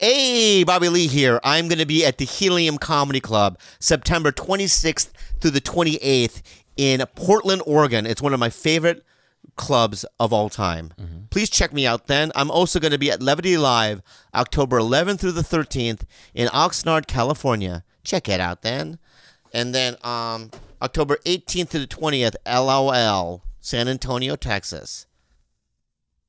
Hey, Bobby Lee here. I'm going to be at the Helium Comedy Club September 26th through the 28th in Portland, Oregon. It's one of my favorite clubs of all time. Please check me out then. I'm also going to be at Levity Live October 11th through the 13th in Oxnard, California. Check it out then. And then um, October 18th to the 20th, LOL, San Antonio, Texas.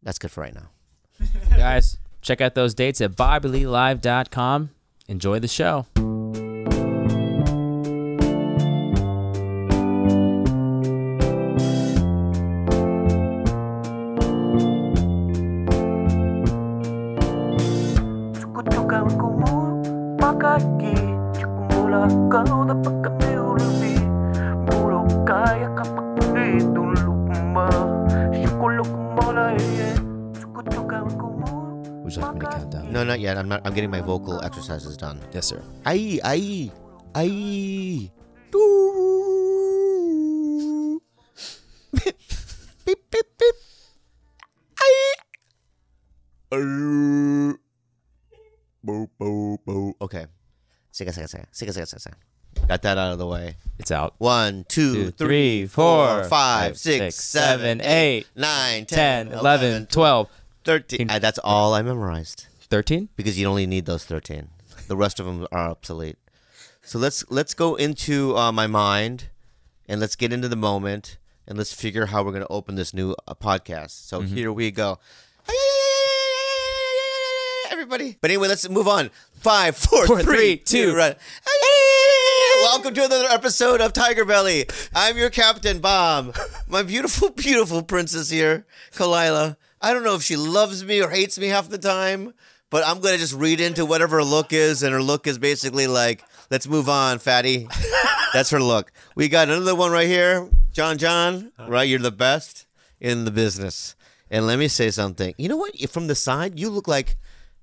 That's good for right now. Guys, check out those dates at BobbyLeeLive.com. Enjoy the show. I'm getting my vocal exercises done. Yes, sir. Aye, aye, aye. beep, beep, beep. Aye. Aye. Boo, boo, boo. Okay. Sika, sika, sika, sika, sika, sika. Got that out of the way. It's out. One, two, Two, three, four, five, six, seven, eight, nine, ten, 10, 11, 12, 13. Uh, that's all I memorized. 13? because you only need those 13 the rest of them are obsolete so let's let's go into uh, my mind and let's get into the moment and let's figure how we're going to open this new uh, podcast so here we go everybody but anyway let's move on five four, Four, three, three, two. run. Welcome to another episode of Tiger Belly. I'm your captain, Bob. My beautiful, beautiful princess here, Khalyla. I don't know if she loves me or hates me half the time, but I'm gonna just read into whatever her look is, and her look is basically like, "Let's move on, fatty." That's her look. We got another one right here, John. John, uh-huh. right? You're the best in the business. And let me say something. You know what? From the side, you look like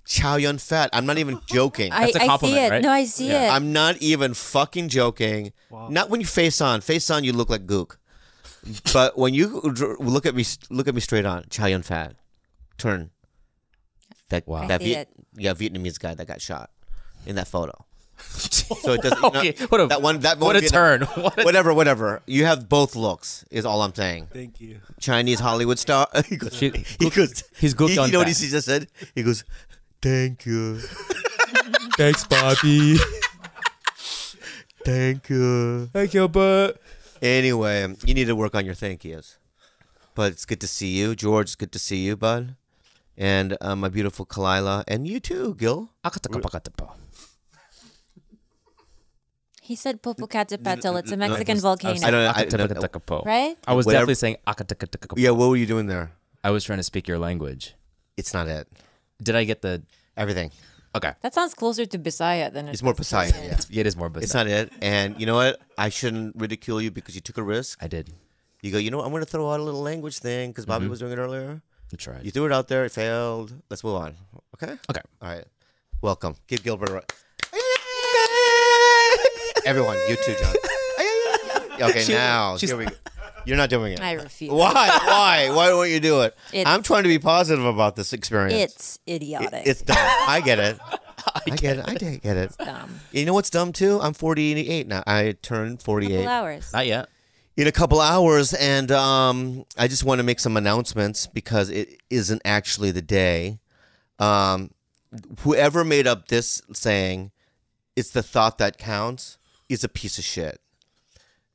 Chow Yun Fat. I'm not even joking. I, That's a I see compliment, it. right? No, I see Yeah. it. I'm not even fucking joking. Not when you face on. Face on, you look like gook. But when you look at me, look at me straight on. Chow Yun Fat, turn. That Wow. that Viet- yeah Vietnamese guy that got shot in that photo. So it doesn't. Okay, no, what a- that one. That one what a Vietnam- turn. What a- whatever, whatever. You have both looks. Is all I'm saying. Thank you. Chinese Hollywood star. he goes. She- he goes. he's gooked he, on You know what he just said? He goes. Thank you. Thanks, Bobby. Thank you. Thank you, but. Anyway, you need to work on your thank yous. But it's good to see you, George. It's good to see you, bud, and uh, my beautiful Khalyla, and you too, Gil. he said Popocatépetl. It's a Mexican I volcano, don't. I, no, right? I was Whatever- definitely saying akatakatakapo. yeah, what were you doing there? I was trying to speak your language. It's not it. Did I get the. Everything. Okay. That sounds closer to Bisaya than It's more Poseidon. Yeah. It is more Bisaya. It's not it. And you know what? I shouldn't ridicule you because you took a risk. I did. You go. You know, what? I'm going to throw out a little language thing because Bobby Mm-hmm. was doing it earlier. I tried. You threw it out there. It failed. Let's move on. Okay. Okay. All right. Welcome. Give Gilbert a ri- Everyone, you too, John. Okay, now she's- here we go. You're not doing it. I refuse. Why? Why? Why won't you do it? It's- I'm trying to be positive about this experience. It's idiotic. It's dumb. I get it. I get it. I get get it. dumb. You know what's dumb too? I'm 48 now. I turned 48 Couple hours. Not yet. In a couple hours, and um, I just want to make some announcements because it isn't actually the day. Um, whoever made up this saying, "It's the thought that counts," is a piece of shit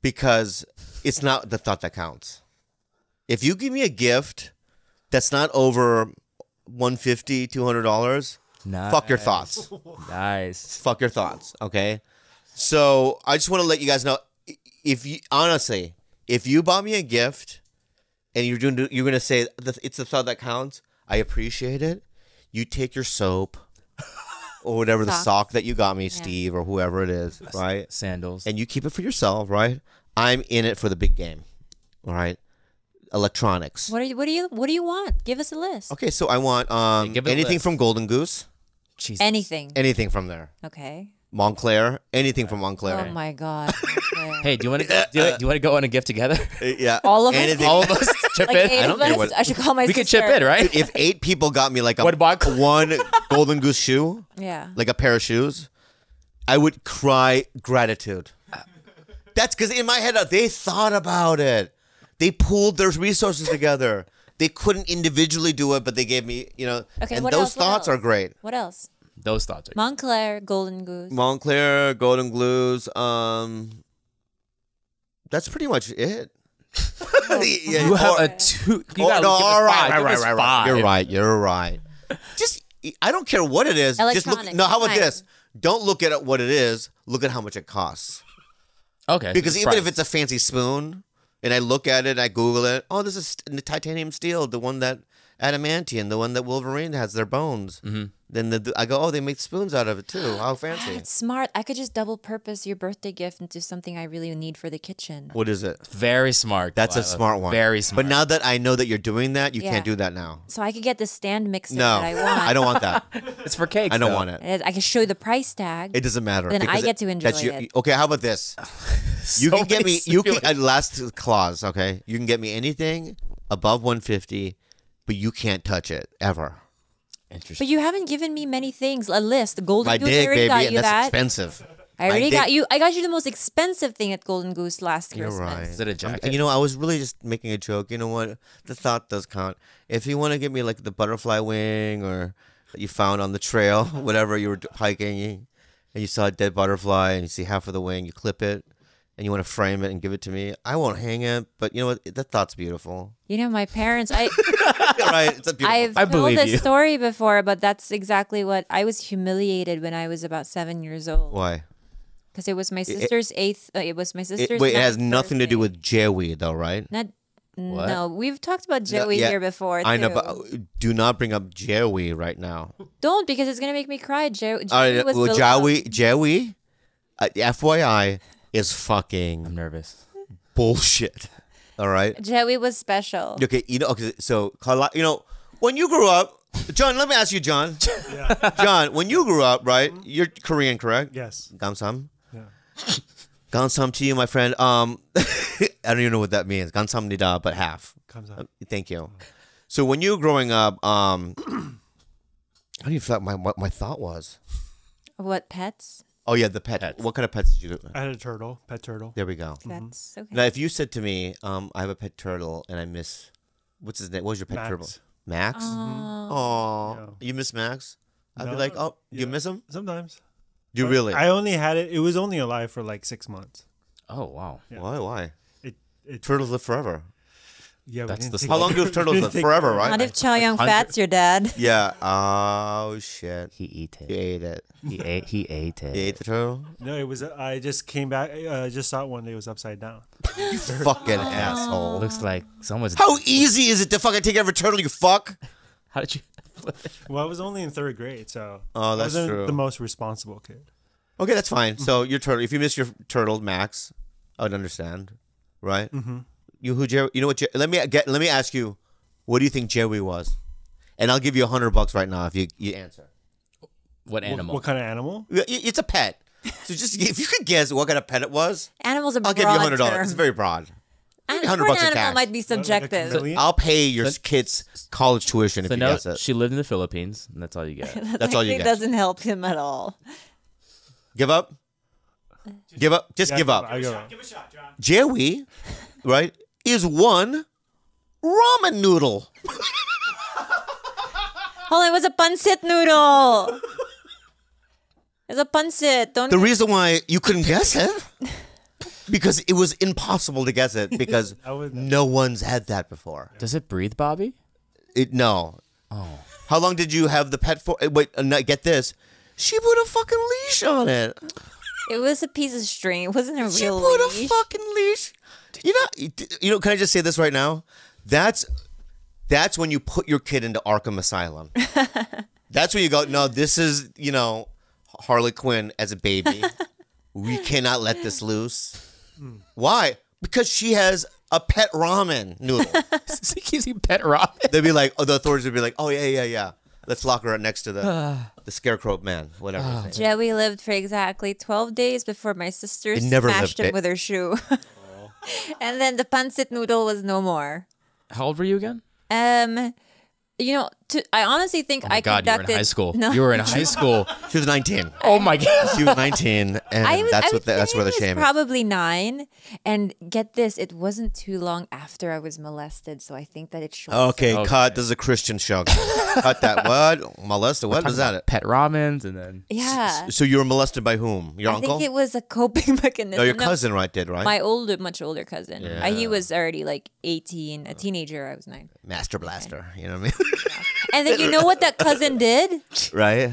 because it's not the thought that counts. If you give me a gift that's not over 150 $200, Nice. fuck your thoughts. Nice. fuck your thoughts okay so i just want to let you guys know if you honestly if you bought me a gift and you're doing you're gonna say it's the thought that counts i appreciate it you take your soap or whatever the Sock. sock that you got me steve or whoever it is right Sandals. and you keep it for yourself right i'm in it for the big game all right electronics What are you? What do you? What do you want? Give us a list. okay so i want um give anything from golden goose Jesus. Anything. anything from there Okay. moncler anything from moncler Oh my god. Hey, do you want to do, you- do you want to go on a gift together? Uh, yeah. All of us? Anything- All of us chip Like in. eight I don't care us? what- I should call my we could sister. chip in, right? if eight people got me like a What about- one golden goose shoe, Yeah. like a pair of shoes, I would cry gratitude. That's because in my head uh, they thought about it. They pulled their resources together. They couldn't individually do it, but they gave me, you know. Okay, and what those else? What thoughts else? are great. What else? Those thoughts are. Moncler, Golden Goose. Moncler, Golden Glues. Um, that's pretty much it. Yeah, You have or- a two. You Oh, gotta no, give us all right, right, right, right, right. You're right. You're right. Just, I don't care what it is. Just look. Electronics, No, how about fine. this? Don't look at what it is. Look at how much it costs. Okay. Because it's even if it's a fancy spoon, and I look at it, I Google it. Oh, this is st- titanium steel, the one that adamantium, the one that Wolverine has their bones. Mm-hmm. Then the, I go, oh, they make spoons out of it too. How fancy! It's smart. I could just double purpose your birthday gift into something I really need for the kitchen. What is it? very smart. That's a Delilah. smart one. Very smart. But now that I know that you're doing that, you Yeah. can't do that now. So I could get the stand mixer No, that I want. I don't want that. it's for cakes. I don't though. want it. And I can show you the price tag. It doesn't matter. Then I because get to enjoy that's your- it. Okay, how about this? You So can get many me. You can stipulations. uh, last clause. Okay, you can get me anything above 150, but you can't touch it ever. Interesting. but you haven't given me many things. A list. The Golden My Goose. I already baby, got and you that's that. expensive. I already got you. I got you the most expensive thing at Golden Goose last You're Christmas. right. Is it a I'm- jacket? you know, I was really just making a joke. You know what? The thought does count. If you want to give me like the butterfly wing or that you found on the trail, whatever you were d- hiking, and you saw a dead butterfly and you see half of the wing, you clip it, and you want to frame it and give it to me. I won't hang it, but you know what? That thought's beautiful. You know, my parents. I right? It's a beautiful. I've I told believe this you. story before, but that's exactly what I was humiliated when I was about seven years old Why? because it was my sister's eighth. Uh, it was my It, sister's. wait, it has ninth nothing to do with Joey, though, right? Not. What? No, we've talked about No, Joey yeah, here before. I know, but uh, do not bring up Joey right now. don't because it's gonna make me cry. Jo- Joey All right, was well. Joey, Joey, uh, FYI, is fucking I'm fucking nervous. bullshit. All right. Joey was special. Okay, you know, okay, so Carla, you know, when you grew up, John, let me ask you, John. John, when you grew up, right? You're Korean, correct? Yes. Gamsam. Yeah. Gamsam to you, my friend. Um, I don't even know what that means. Gamsamnida, but half. Comes Uh, out. Thank you. So when you were growing up, um, how do you feel? My what my thought was? What pets? Oh yeah, the pet. Pets. What kind of pets did you? I had a turtle, pet turtle. There we go. Pets. Okay. Now, if you said to me, um, I have a pet turtle and I miss, what's his name? What was your pet Max. turtle? Max. Aw. Oh, Yeah. you miss Max? I'd be No, like, oh, you yeah. miss him? Sometimes. Do you But really? I only had it. It was only alive for like six months. Oh wow. Yeah. Why? Why? It. it Turtles live forever. Yeah. That's the How long care- do turtles we live? Forever, right? What if Chow Yun Fat's your dad? Yeah. Oh shit. He ate it. He ate it. He ate. He ate You it. ate the turtle? No, it was. I just came back. I just saw it one day. It was upside down. you Fucking asshole. Looks like someone's. How easy is it to fucking take care of a turtle? You fuck. How did you? Well, I was only in third grade, so Oh, I that's wasn't true. the most responsible kid. Okay, that's fine. So your turtle. If you miss your turtle, Max, I would understand, right? Mm-hmm. You who Jerry? You know what? Jer- let me get. Let me ask you. What do you think Jerry was? And I'll give you a hundred bucks right now if you, you answer. What What, animal? what kind of animal? I- It's a pet. So just if you could guess what kind of pet it was, Animals I'll give you a hundred dollars. term. It's very broad. An- me 100 bucks in animal cash. might be Like a subjective. chameleon? I'll pay your kid's college tuition if so you no, guess it. she lived in the Philippines, and that's all you get. That's all you It get. doesn't help him at all. Give up. Give up. Just Yeah, give up. I go. Jerry, right, is one ramen noodle. Hold on, it was a pancit noodle. It's a pancit. Don't The reason why you couldn't guess it because it was impossible to guess it because no one's had that before. Does it breathe, Bobby? It no. Oh. How long did you have the pet for? eh, Wait, uh, no, get this. She put a fucking leash on it. It was a piece of string. It wasn't a She real leash. She put leash. a fucking leash. You know, you know. Can I just say this right now? That's that's when you put your kid into Arkham Asylum. that's when you go. No, this is you know Harley Quinn as a baby. we cannot let this loose. Hmm. Why? Because she has a pet ramen noodle. he keeps eating pet ramen. They'd be like, oh, the authorities would be like, oh yeah, yeah, yeah. Let's lock her up next to the the scarecrow man, whatever. Oh, his. Joey lived for exactly 12 days before my sister It never smashed lived him it. with her shoe. and then the pancit noodle was no more. How old were you again? Um, you know, to, I honestly think Oh my I God, you were in high school. No, You were in high school. She was 19. Oh my god. She was 19, and I was, that's I what the, that's where the I was shame is. Probably nine. And get this, it wasn't too long after I was molested, so I think that it shows. Okay, Okay. cut. This is a Christian show. cut that. What? Molested? What is that? Pet ramens and then Yeah. So you were molested by whom? Your I uncle? I think it was a coping mechanism. no, your No, cousin, right? Did right? My older, much older cousin. Uh, he was already like 18, a teenager. I was nine. Master blaster. You know what I mean? And then you know what that cousin did? right?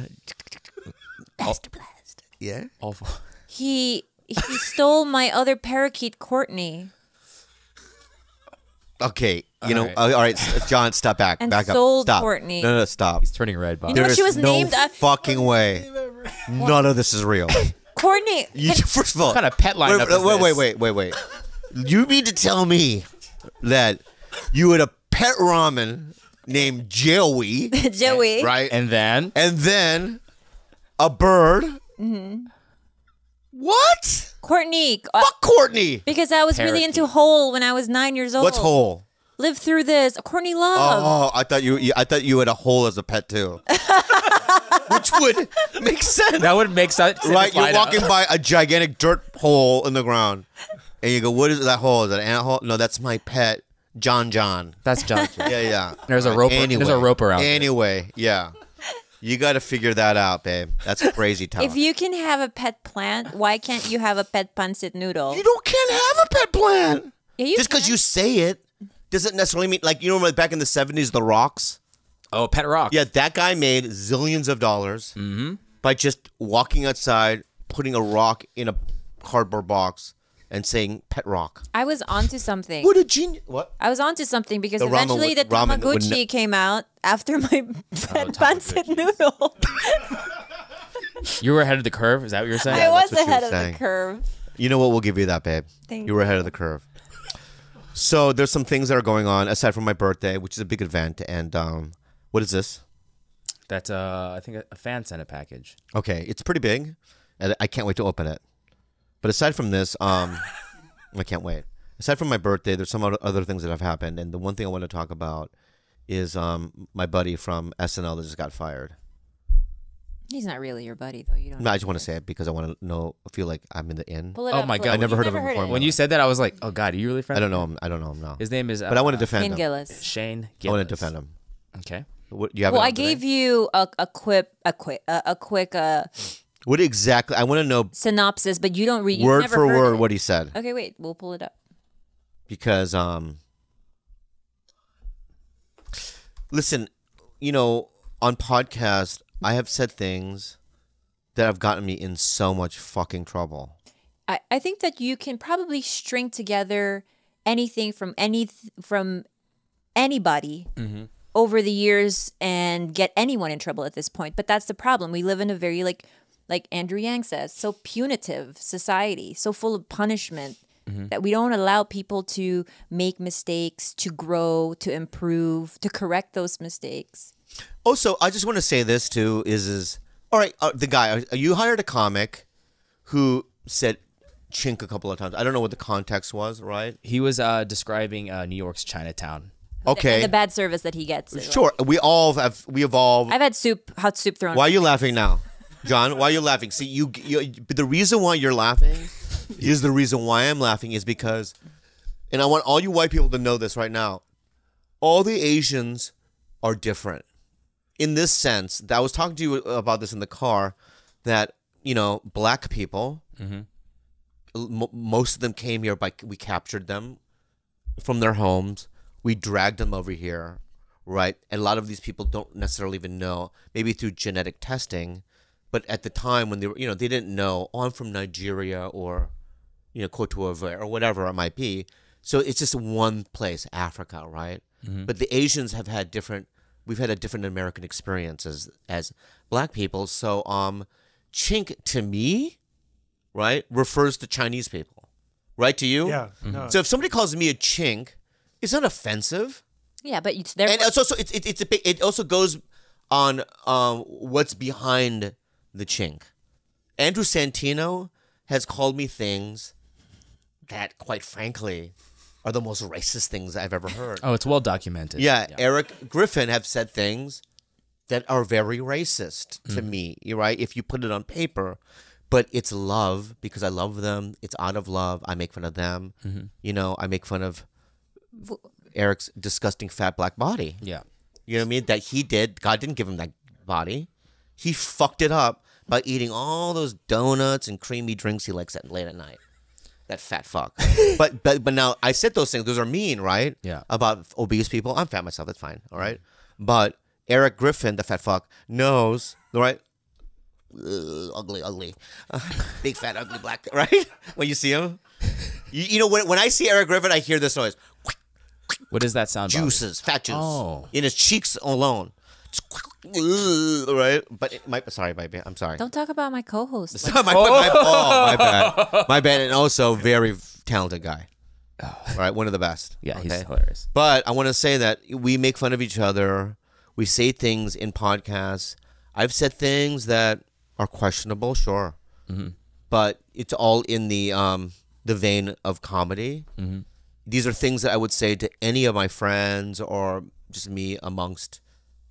Master blast. Yeah. awful. He he stole my other parakeet, Courtney, Okay. You know. right. uh, all right, s- John. Stop back. And back up. Stop. Courtney. No, no, stop. He's turning red, Bob. You know what she was no named af- fucking way. None of this is real. Courtney. You, first of all, what kind of pet wait, lineup is wait, wait, this? wait, wait, wait. You mean to tell me that you had a pet ramen named Joey, Joey. right? And then and then a bird. Mm-hmm. What? Courtney. uh, Fuck Courtney. because I was really into Hole when I was nine years old. What's whole? Live through this. Courtney Love. Oh, I thought you. you- I thought you had a hole as a pet too, which would make sense, that would make sense. right? You're walking that- by a gigantic dirt hole in the ground, and you go, "What is that hole? Is that an ant hole? No, that's my pet, John John." That's John. Yeah, yeah. There's a rope- there's a rope around it. Anyway, yeah. You got to figure that out, babe. That's crazy talk. If you can have a pet plant, why can't you have a pet pancit noodle? You don't can't have a pet plant. Yeah, you Just because you say it doesn't necessarily mean like you know like back in the seventies, the Rocks. Oh, pet rock. Yeah, that guy made zillions of dollars mm-hmm. by just walking outside, putting a rock in a cardboard box, and saying "pet rock." I was onto something. What a genius! What? I was onto something because The eventually would- the ramen would came out after my pet pancit Tamagotchis. noodle. You were ahead of the curve. Is that what you're saying? I was that's what she ahead was of saying. the curve. You know what? We'll give you that, babe. Thank you were ahead of the curve. So there's some things that are going on aside from my birthday, which is a big event. And um, what is this? That's uh, I think a, a fan sent a package. Okay, it's pretty big, and I can't wait to open it. But aside from this, um, I can't wait. Aside from my birthday, there's some other- other things that have happened, and the one thing I want to talk about is um, my buddy from SNL that just got fired. He's not really your buddy though. You don't. No, I just want to say it because I want to know, feel like I'm in the in. Oh up, my God, it I up. never You've heard of him before. it. When you said that, I was like, oh God, are you really friends? I don't know him. I don't know him now, His name is. Uh, but I want to defend Shane him. Gillis. Shane. I want to defend him. Okay. What, you have Well, I on today? gave you a, a quip, a quick, a, a quick uh, What exactly? I want to know synopsis, but you don't read. word for word what he said Okay, wait. We'll pull it up. because um. Listen, you know, on podcast, I have said things that have gotten me in so much fucking trouble. I, I think that you can probably string together anything from any from anybody over the years and get anyone in trouble at this point. But that's the problem. We live in a very like like Andrew Yang says, so punitive society, so full of punishment that we don't allow people to make mistakes, to grow, to improve, to correct those mistakes. Also, I just want to say this too: is is all right? Uh, the guy uh, you hired a comic who said "chink" a couple of times. I don't know what the context was, right? He was uh, describing uh, New York's Chinatown. Okay, And the bad service that he gets. is like- sure. We all have we evolve. I've had soup, hot soup thrown. Why are you laughing now, John? Why are you laughing? See, you, you but the reason why you're laughing is the reason why I'm laughing is because, and I want all you white people to know this right now. All the Asians are different in this sense. That I was talking to you about this in the car. That you know, black people. Mm-hmm. m- most of them came here by we captured them from their homes. We dragged them over here, right? And a lot of these people don't necessarily even know, maybe through genetic testing, but at the time when they were, you know, they didn't know, oh, I'm from Nigeria or, you know, Cote d'Ivoire or whatever it might be. So it's just one place, Africa, right? But the Asians have had different, we've had a different American experience as, as black people. So, um, chink to me, right, refers to Chinese people, right? To you? Yeah. No. So if somebody calls me a chink, it's not offensive, Yeah, but it's there. and it's also it's it's, it's a big, it also goes on um, what's behind the chink. Andrew Santino has called me things that, quite frankly, are the most racist things I've ever heard. Oh, it's well documented. Yeah, Erik Griffin have said things that are very racist to mm. me. You're right. If you put it on paper, but it's love because I love them. It's out of love. I make fun of them. Mm-hmm. You know, I make fun of Erik's disgusting fat black body. Yeah. You know what I mean? That he did. God didn't give him that body. He fucked it up by eating all those donuts and creamy drinks he likes at late at night. That fat fuck. but but but now I said those things. Those are mean, right? Yeah. About obese people. I'm fat myself. That's fine. All right. But Erik Griffin, the fat fuck, knows. Right. Ugh, ugly, ugly, big fat, ugly black. Right? When you see him, you, you know when when I see Erik Griffin, I hear this noise. What does that sound? Juices, fat juice Oh. in his cheeks alone. Ugh, Right? But it might. Sorry, my bad. I'm sorry. Don't talk about my co-host. my, my, my, oh, my bad. My bad. And also, very talented guy. Right, one of the best. Yeah, he's hilarious. But I want to say that we make fun of each other. We say things in podcasts. I've said things that are questionable, sure, but it's all in the um, the vein of comedy. These are things that I would say to any of my friends or just me amongst,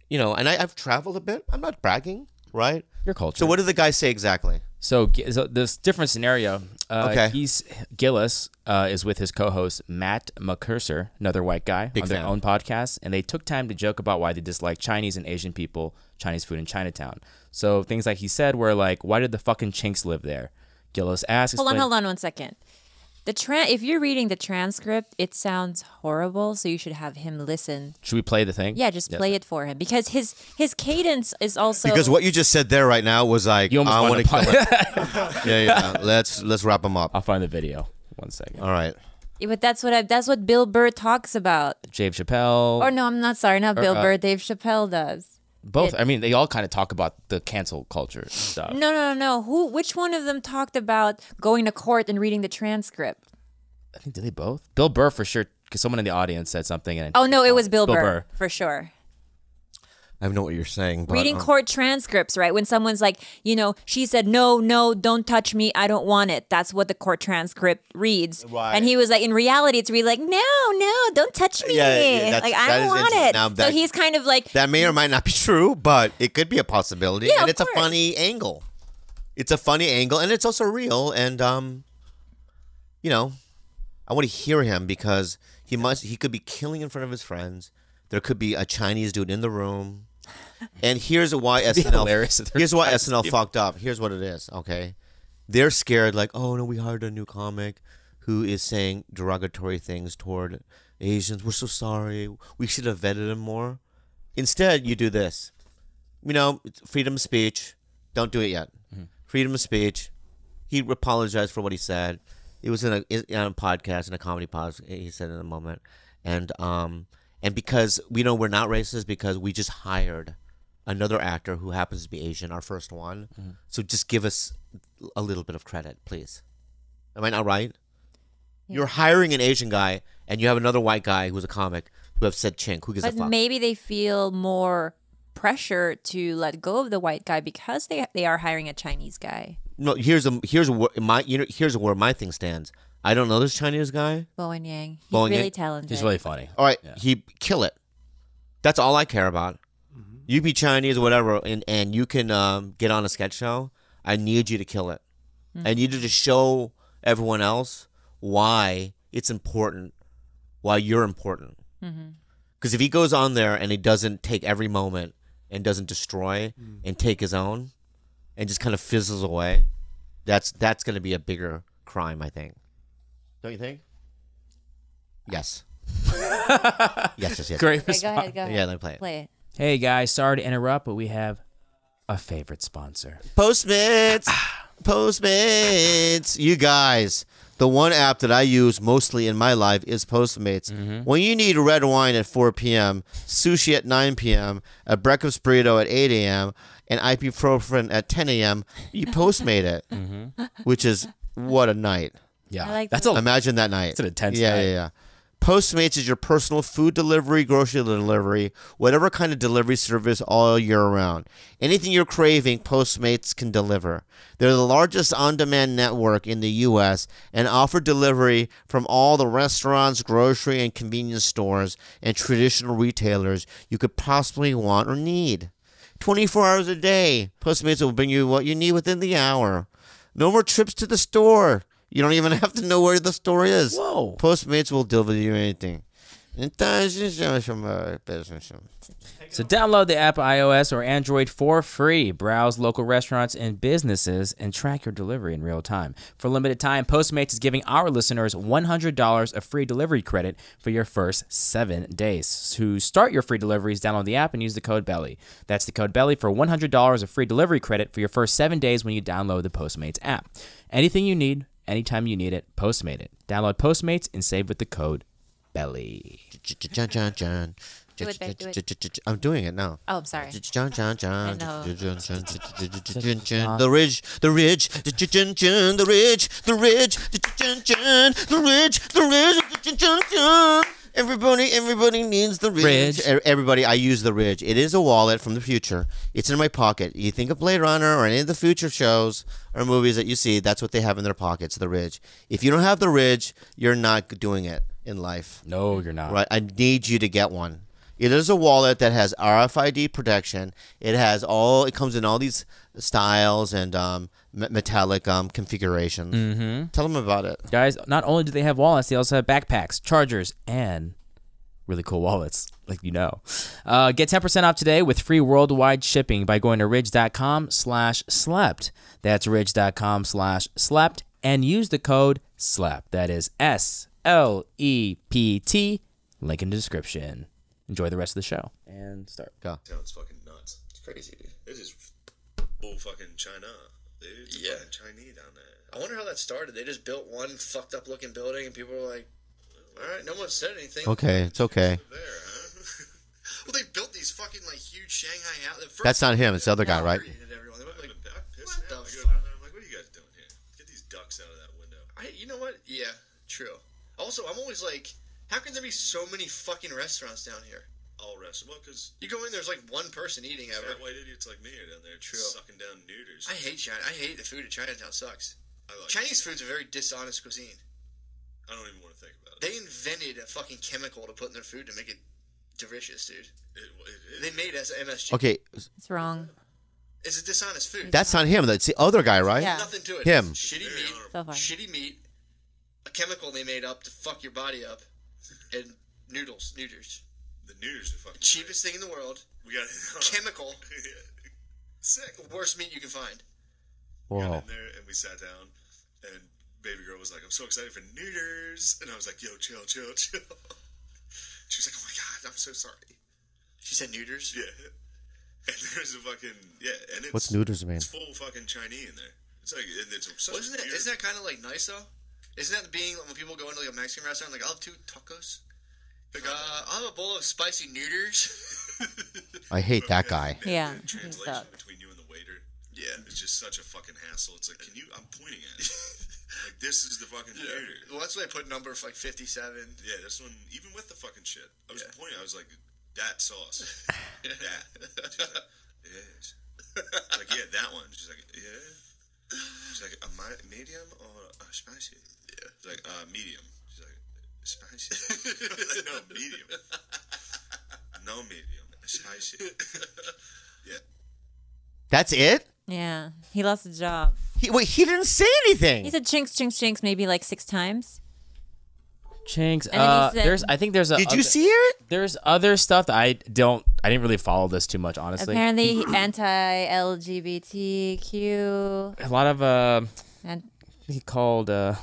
you know. And I, I've traveled a bit. I'm not bragging, right? Your culture. So what did the guy say exactly? So, so this different scenario. Uh, Okay. He's Gillis uh, is with his co-host Matt McCusker, another white guy, Big on their fan. own podcast, and they took time to joke about why they dislike Chinese and Asian people, Chinese food in Chinatown. So things like he said were like, "Why did the fucking chinks live there?" Gillis asked. Hold on, hold on one second. The tran if you're reading the transcript, it sounds horrible, so you should have him listen. Should we play the thing? Yeah, just Yes. play it for him because his his cadence is also Because what you just said there right now was like, You almost I wanna want to kill po- yeah, yeah. Let's let's wrap him up. I'll find the video. One second. All right. Yeah, but that's what I, that's what Bill Burr talks about. Dave Chappelle. Or no, I'm not sorry, not Bill uh, Burr. Dave Chappelle does. Both. I mean, they all kind of talk about the cancel culture stuff. No, no, no, no. Who? Which one of them talked about going to court and reading the transcript? I think did they both? Bill Burr for sure, because someone in the audience said something. And Oh no, it was Bill, Bill Burr, Burr. for sure. I don't know what you're saying. But, reading uh, court transcripts, right? When someone's like, you know, she said, no, no, don't touch me. I don't want it. That's what the court transcript reads. Right. And he was like, in reality, it's really like, no, no, don't touch me. Yeah, yeah, like, I don't want it. Now so he's kind of like, that may or might not be true, but it could be a possibility, Yeah, and of it's a funny angle. It's a funny angle, and it's also real. And um, you know, I want to hear him because he must. He could be killing in front of his friends. There could be a Chinese dude in the room. And here's why SNL. hilarious if there Here's why SNL people. fucked up. Here's what it is. Okay, they're scared. Like, oh no, we hired a new comic who is saying derogatory things toward Asians. We're so sorry. We should have vetted him more. Instead, you do this. You know, freedom of speech. Don't do it yet. Freedom of speech. He apologized for what he said. It was in a, in a podcast, in a comedy podcast. He said in a moment, and um, and because we know we're not racist because we just hired another actor who happens to be Asian, our first one. Mm-hmm. So just give us a little bit of credit, please. Am I not right? You're hiring an Asian guy, and you have another white guy who's a comic who have said chink. Who gives a but fuck? maybe they feel more pressure to let go of the white guy because they they are hiring a Chinese guy. No, here's a here's where my you know here's where my thing stands. I don't know this Chinese guy. Bowen Yang. He's Bowen really Yang? talented. He's really funny. All right, he kill it. That's all I care about. You be Chinese or whatever, and and you can um, get on a sketch show. I need you to kill it. Hmm. I need you to show everyone else why it's important, why you're important. Mm-hmm. Because if he goes on there and he doesn't take every moment and doesn't destroy hmm. and take his own, and just kind of fizzles away, that's that's going to be a bigger crime, I think. Don't you think? Yes. yes, yes, yes. Great Okay, go ahead, go ahead. Yeah, let me play it. Play it. Hey guys, sorry to interrupt, but we have a favorite sponsor. Postmates, Postmates. You guys, the one app that I use mostly in my life is Postmates. Mm-hmm. When you need red wine at 4 p.m., sushi at 9 p.m., a breakfast burrito at 8 a.m., and ibuprofen at 10 a.m., you Postmate it, mm-hmm. which is what a night. Yeah, I like that's that. a Imagine that night. It's an intense yeah, night. Yeah, yeah. Postmates is your personal food delivery, grocery delivery, whatever kind of delivery service all year round. Anything you're craving, Postmates can deliver. They're the largest on demand network in the U.S. and offer delivery from all the restaurants, grocery, and convenience stores and traditional retailers you could possibly want or need. 24 hours a day, Postmates will bring you what you need within the hour. No more trips to the store. You don't even have to know where the store is. Whoa. Postmates will deliver you anything. So download the app iOS or Android for free. Browse local restaurants and businesses and track your delivery in real time. For a limited time, Postmates is giving our listeners $100 of free delivery credit for your first seven days. To start your free deliveries, download the app and use the code BELLY. That's the code BELLY for $100 of free delivery credit for your first seven days when you download the Postmates app. Anything you need, anytime you need it, Postmate it. Download Postmates and save with the code BELLY. Do it, babe, do it. I'm doing it now. Oh, I'm sorry. John, John, John. know. The ridge, the ridge, the the ridge, the ridge, the ridge, the ridge. Everybody, everybody needs the ridge. Ridge. Everybody, I use the ridge. It is a wallet from the future. It's in my pocket. You think of Blade Runner or any of the future shows or movies that you see, that's what they have in their pockets, the ridge. If you don't have the ridge, you're not doing it in life. No, you're not. Right. I need you to get one. It is a wallet that has RFID protection. It has all. It comes in all these styles and um, metallic um, configurations. Mm-hmm. Tell them about it. Guys, not only do they have wallets, they also have backpacks, chargers, and really cool wallets, like you know. Uh, get 10% off today with free worldwide shipping by going to ridge.com slash slept. That's ridge.com slash slept and use the code SLEPT. That is S-L-E-P-T. Link in the description. Enjoy the rest of the show. And start. Go. Sounds fucking nuts. It's crazy, dude. It is full fucking China. It's Yeah. fucking Chinese down there. I wonder how that started. They just built one fucked up looking building, and people were like, "All right, no one said anything." Okay, it's okay. There, huh? Well, they built these fucking like huge Shanghai out. first- That's not him. It's the other guy, right? Everyone. They were like, I'm pissed What now. the fuck? I'm like, what are you guys doing here? Get these ducks out of that window. I, you know what? Yeah, true. Also, I'm always like, how can there be so many fucking restaurants down here? All rest. Well, because You go in, there's like one person eating ever. fat white idiots like me are down there True. sucking down neuters. I hate China. I hate the food in Chinatown. Sucks. I like Chinese food's a very dishonest cuisine. I don't even want to think about it. They invented a fucking chemical to put in their food to make it delicious, dude. It, it, They made us MSG. Okay, It's wrong. It's a dishonest food. that's not him. That's the other guy, right? Yeah. nothing to it. Him. Shitty Very meat. honorable. So far. Shitty meat. A chemical they made up to fuck your body up. And noodles. Noodles. The neuters are fucking Cheapest thing in the world. We got Chemical. Sick. Worst meat you can find. We got in there and we sat down, and baby girl was like, "I'm so excited for neuters," and I was like, "Yo, chill, chill, chill." She was like, "Oh my god, I'm so sorry." She said neuters. Yeah. And there's a fucking yeah, and it's What's noodles mean? It's full fucking Chinese in there. It's like and it's such Wasn't a it? weird, Isn't that kind of like nice though? Isn't that being when people go into like a Mexican restaurant, like I'll have two tacos. Like, uh, I'll have a bowl of spicy neuters. I hate that guy. Yeah, the he translation sucks. between you and the waiter? yeah. It's just such a fucking hassle. It's like, can you? I'm pointing at it. like this is the fucking Yeah. neuter. Well, that's why I put number like 57. Yeah, this one, even with the fucking shit, I was Yeah. pointing. I was like, that sauce, that. She's like, yes. It's like, yeah, that one. She's like, yeah. She's like, a mi- medium or a spicy? Yeah. She's like, uh, medium. She's like, spicy. Like, no, medium. No medium, spicy. yeah. That's it. Yeah, he lost his job. He, wait, he didn't say anything. He said chinks, chinks, chinks maybe like six times. Chinks. And Uh, said- there's, I think there's a. Did you see it? There's other stuff that I don't. I didn't really follow this too much, honestly. Apparently anti-LGBTQ. A lot of uh, And he called uh,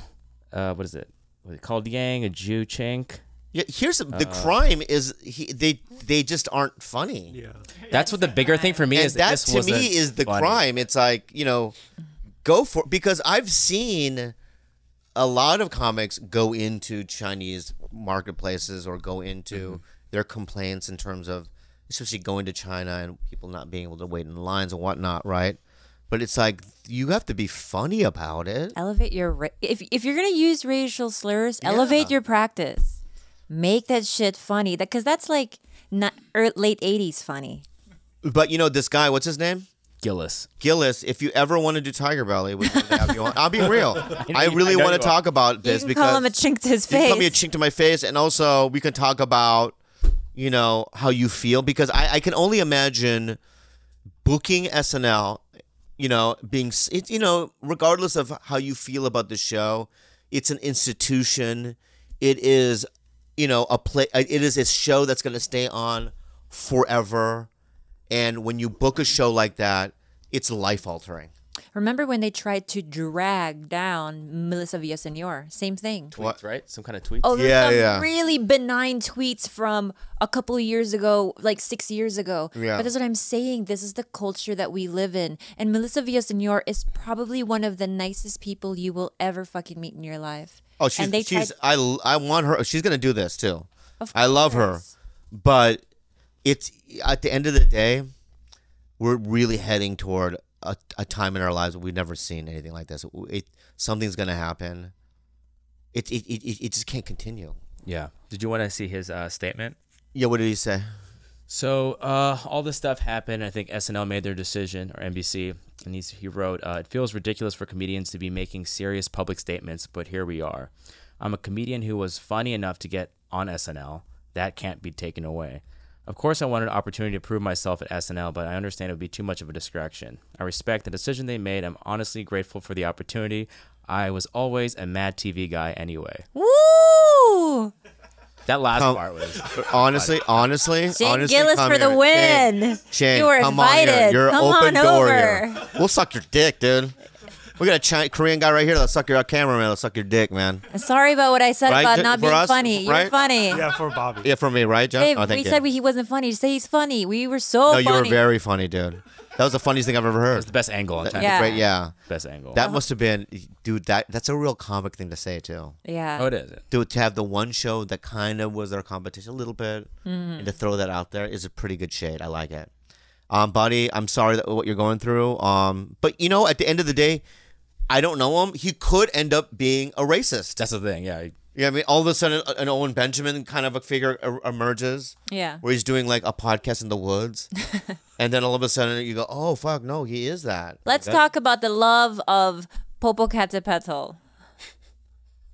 uh, what is it? Was it called Yang a Jew chink? Yeah. Here's the, the Uh, crime is he they they just aren't funny. Yeah. That's what the bigger thing for me and is. that this to wasn't me is the funny. crime. It's like you know, go for because I've seen a lot of comics go into Chinese marketplaces or go into Mm-hmm. their complaints in terms of especially going to China and people not being able to wait in lines and whatnot, right? But it's like you have to be funny about it. elevate your ra- if if you're gonna use racial slurs, elevate your practice. make that shit funny. That because that's like not, er, late '80s funny. But you know this guy, what's his name? Gillis. Gillis, if you ever want to do Tiger Belly, we can have you on. I'll be real. I I really know want to talk about You this can because call him a chink to his you can face. call me a chink to my face, and also we can talk about, you know, how you feel because I, I can only imagine booking SNL, you know, being it, you know, regardless of how you feel about the show, it's an institution. It is, you know, a play. uh, It is a show that's going to stay on forever, and when you book a show like that, it's life altering. Remember when they tried to drag down Melissa Villasenor? Same thing. Tweets, right? Some kind of tweets. Oh, Yeah, some yeah. really benign tweets from a couple of years ago, like six years ago. Yeah. But that's what I'm saying. This is the culture that we live in. And Melissa Villasenor is probably one of the nicest people you will ever fucking meet in your life. Oh, she's and they she's tried, I I want her. She's gonna do this too. Of I love her, but it's at the end of the day, we're really heading toward a, a time in our lives where we've never seen anything like this. It something's gonna happen. It it it, it it just can't continue. Yeah. Did you want to see his uh, statement? Yeah, what did he say? So uh, all this stuff happened. I think SNL made their decision, or NBC, and he's, he wrote, uh, "It feels ridiculous for comedians to be making serious public statements, but here we are. I'm a comedian who was funny enough to get on SNL. That can't be taken away. Of course, I wanted an opportunity to prove myself at SNL, but I understand it would be too much of a distraction. I respect the decision they made. I'm honestly grateful for the opportunity. I was always a Mad TV guy anyway. Woo! That last Um, part was Honestly, honestly, Shane honestly, Gillis come for the win. Shane, Shane, You were come on here. invited. You're Come open on door over. here. We'll suck your dick, dude. We got a Chi- Korean guy right here. Let's suck your camera, man. Let's suck your dick, man. Sorry about what I said Right, about ju- not for being us, funny. You're funny. Yeah, for Bobby. Yeah, for me, right, John? Dave, oh, thank we you. said he wasn't funny. Say he's funny. We were so no, you funny. were very funny, dude. That was the funniest thing I've ever heard. It's the best angle on time. Yeah. Great, yeah. Best angle. That must have been, dude. That that's a real comic thing to say too. yeah. oh, it is. Dude, to have the one show that kind of was our competition a little bit, Mm-hmm. and to throw that out there is a pretty good shade. I like it. Um, buddy, I'm sorry that what you're going through. Um, but you know, at the end of the day, I don't know him. He could end up being a racist. That's the thing. Yeah. Yeah, I mean, all of a sudden, an Owen Benjamin kind of a figure er- emerges. Yeah. where he's doing like a podcast in the woods, and then all of a sudden you go, "Oh fuck, no, he is that." Let's That- talk about the love of Popocatépetl.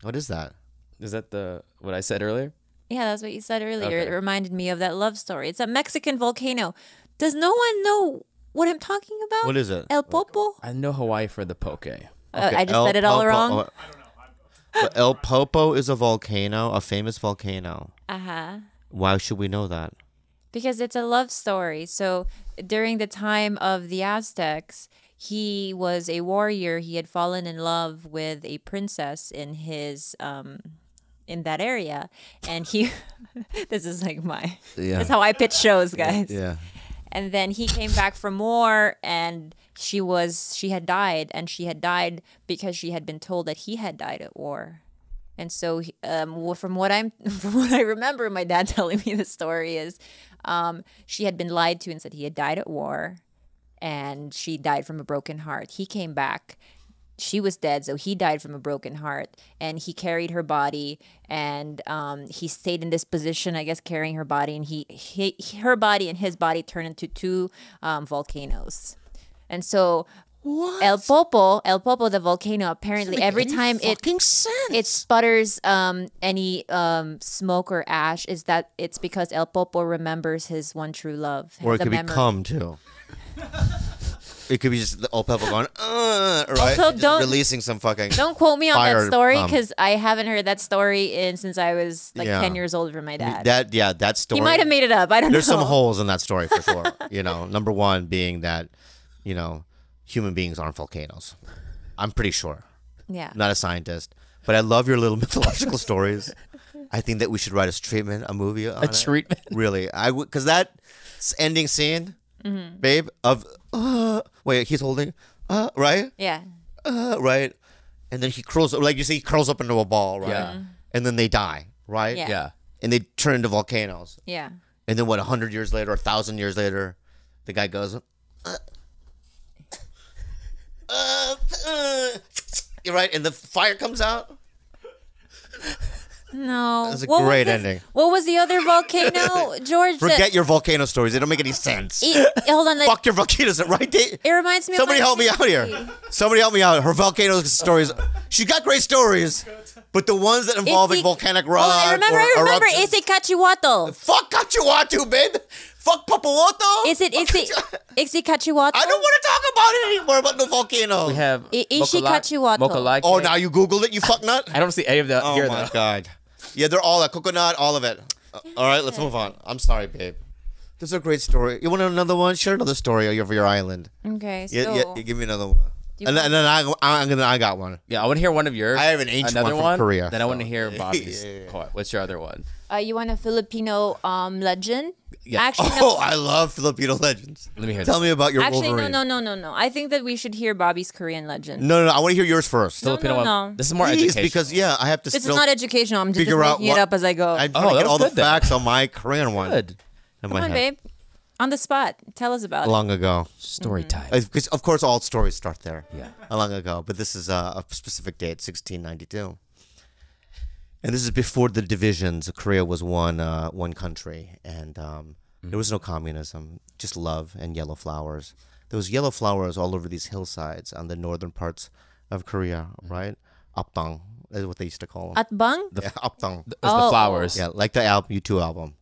What is that? Is that the what I said earlier? Yeah, that's what you said earlier. Okay. It reminded me of that love story. It's a Mexican volcano. Does no one know what I'm talking about? What is it? El Popo? I know Hawaii for the poke. Uh, I just El said it all Popo- wrong. oh, but El Popo is a volcano, a famous volcano. Uh huh. Why should we know that? Because it's a love story. So during the time of the Aztecs, he was a warrior. He had fallen in love with a princess in his um in that area. And he this is like my Yeah. that's how I pitch shows, guys. Yeah. And then he came back from war and she was she had died and she had died because she had been told that he had died at war. And so um, from what i'm from what i remember my dad telling me the story is um, she had been lied to and said he had died at war and she died from a broken heart. He came back she was dead so he died from a broken heart and he carried her body and um, he stayed in this position i guess carrying her body and he, he her body and his body turned into two um, volcanoes and so el popo el popo the volcano apparently every time it it sputters um, any um, smoke or ash is that it's because el popo remembers his one true love Or it has a could be memory. cum too. It could be just the old Pepper going, uh, right? Also, don't- releasing some fucking. Don't quote me on Fire, that story um, because I haven't heard that story in since I was like Yeah. ten years old from my dad. That yeah, that story. he might have made it up. I don't know. There's know. some holes in that story for sure. you know, number one being that, you know, human beings aren't volcanoes. I'm pretty sure. Yeah. I'm not a scientist, but I love your little mythological stories. I think that we should write a treatment, a movie on A it. treatment. Really, I would because that ending scene, Mm-hmm. babe, of uh, wait, he's holding, uh, right, Yeah. uh, right, and then he curls up, like you see, he curls up into a ball, right, Yeah. and then they die, right, Yeah. Yeah. and they turn into volcanoes, Yeah. and then what, a hundred years later, a thousand years later, the guy goes, uh, uh, uh, you're right, and the fire comes out. No. That's a What was great this- ending. What was the other volcano, George? that- Forget your volcano stories. They don't make any sense. It- hold on. Fuck your volcanoes, right? They, It reminds me. somebody of help me out here. Somebody help me out. Her volcano stories. She's got great stories, but the ones that involve like Isi- volcanic Oh, rock I remember. or I remember. eruptions- Ise Kachiwato. Fuck Kachiwatu, babe. Fuck Papawoto. Is it? Is it Ise Ise Kachiwato? I don't want to talk about it anymore about the volcano. We have I- Mokolake- Ishikachiwato. Mokolake. oh, now you googled it, you fuck nut. I don't see any of that Oh here my though. god. Yeah, they're all that coconut, all of it. Uh, all right, let's move on. I'm sorry, babe. This is a great story. You want another one? Share another story of your island. Okay, so Yeah, yeah, give me another one. You And, then- and then I, I'm gonna, I got one. Yeah, I want to hear one of yours. I have an ancient another one from Korea, Then I want to hear Bobby's. Yeah, yeah, yeah. What's your other one? uh, you want a Filipino um legend? Yeah. Actually, Oh, no. I love Filipino legends. Let me hear Tell this. me about your Actually, Wolverine. no, no, no, no, no. I think that we should hear Bobby's Korean legend. no, no, no, I want to hear yours first. No, Filipino no, one. no. This is more Please, educational. because yeah, I have to This is not educational. I'm just, just figure out making what, it up as I go. I'm Oh, trying to get was all the good then. facts on my Korean one. good Come on, head. babe. On the spot. Tell us about it. Long ago. story time. Because of course all stories start there. Yeah. Long ago, but this is uh, a specific date, 1692. And this is before the divisions. Korea was one uh, one country, and um, there was no communism, just love and yellow flowers. There was yellow flowers all over these hillsides on the northern parts of Korea, right? Updong is what they used to call them. Atbang? yeah, Updong. It's Oh, the flowers. Yeah, like the album, U2 album.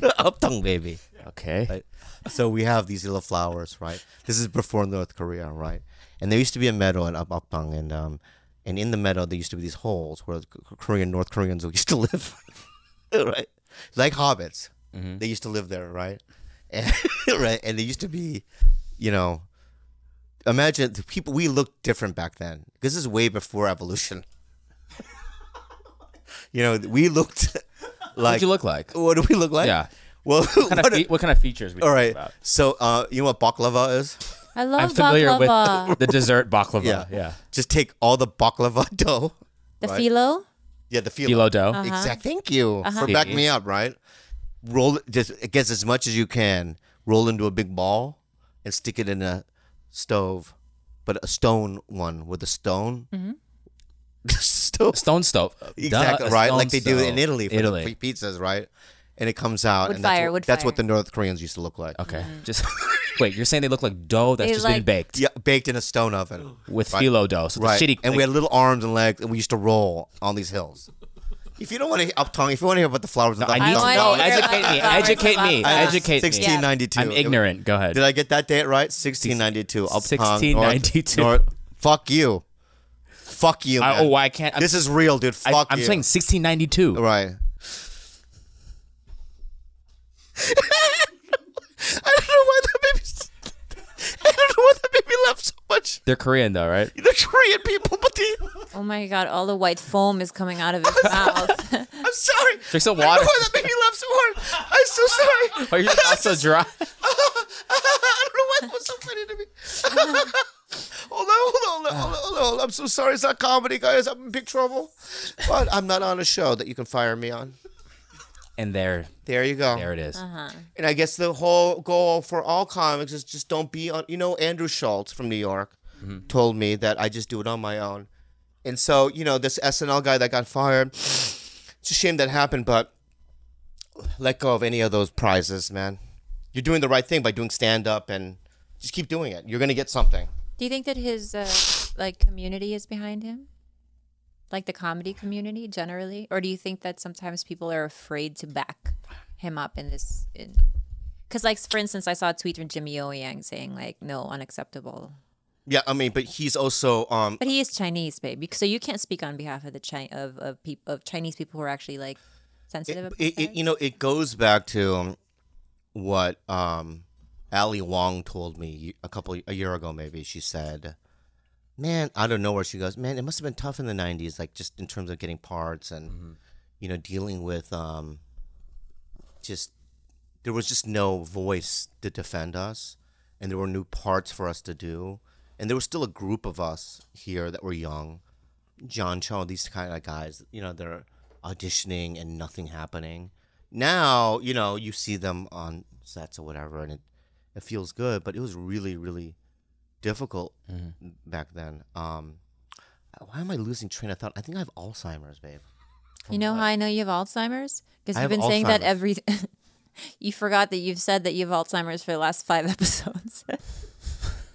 Updong, baby. Okay. Right? So we have these little flowers, right? This is before North Korea, right? And there used to be a meadow in Up Updong, and um, and in the meadow there used to be these holes where Korean North Koreans used to live, right? Like hobbits, they used to live there, right? And, right, and they used to be, you know, imagine the people we looked different back then. This is way before evolution. you know, we looked like. What'd you look like? What do we look like? Yeah. Well, What kind, of fe- what kind of features? We all talking right. About? So, uh, you know what baklava is? I love I'm familiar baklava. with the dessert baklava. Yeah. Yeah. Just take all the baklava dough. the right? phyllo? Yeah, the Phyllo phyllo. dough. Uh-huh. Exact. Thank you for backing me up. Right. Roll it. Just it gets as much as you can. Roll into a big ball and stick it in a stove, but a stone one with a stone. stove. Stone stove. Exactly Duh, right, stone like they do in. Italy for Italy. the pizzas, right? And it comes out, Wood and that's, fire, what, wood that's what the North Koreans used to look like. Okay. Mm-hmm. Just wait. You're saying they look like dough that's They just been baked Yeah, baked in a stone oven. with Right. phyllo dough. So right. the shitty. and we had little arms and legs, and we used to roll on these hills. If you don't want to up tongue, if you want to hear about the flowers of the I need to know. wanna Educate me. Educate me. Educate me. 1692. I'm ignorant. Go ahead. Did I get that date right? 1692. Up 1692. North, North, fuck you. Fuck you. I, man. oh, I can't. I'm, this is real, dude. I, Fuck I'm you. saying 1692. Right. I don't know why that baby. I don't know why that baby laughed so much. They're Korean though, right? They're Korean people, but the. Oh my god, all the white foam is coming out of his mouth. I'm sorry. Drink some I don't know why that baby laughed so hard. I'm so sorry. Are your mouth so dry? I don't know why that was so funny to me. Hold on, hold on, hold on, hold on, hold on. I'm so sorry. It's not comedy, guys. I'm in big trouble. But I'm not on a show that you can fire me on. And there, There you go. there it is. Uh-huh. And I guess the whole goal for all comics is just don't be on. You know, Andrew Schulz from New York mm-hmm. told me that I just do it on my own. And so, you know, this SNL guy that got fired, it's a shame that happened, but let go of any of those prizes, man. You're doing the right thing by doing stand up and just keep doing it. You're going to get something. Do you think that his uh, like community is behind him? Like the comedy community generally, or do you think that sometimes people are afraid to back him up in this? In because, like for instance, I saw a tweet from Jimmy O Yang saying like, "No, unacceptable." Yeah, I mean, but he's also um But he is Chinese, baby, so you can't speak on behalf of the Chi- of of, peop- of Chinese people who are actually like sensitive. about it, it, you know, it goes back to what um, Ali Wong told me a couple a year ago. Maybe she said, "Man, I don't know where she goes. Man, it must have been tough in the '90s, like just in terms of getting parts and you know dealing with um, just there was just no voice to defend us, and there were new parts for us to do, and there was still a group of us here that were young." John Cho, these kind of guys, you know, they're auditioning and nothing happening. Now, you know, you see them on sets or whatever, and it, it feels good, but it was really, really difficult back then. Um, why am I losing train of thought? I think I have Alzheimer's, babe. You know how I know you have Alzheimer's? Because you've been saying that every. you forgot that you've said that you have Alzheimer's for the last five episodes.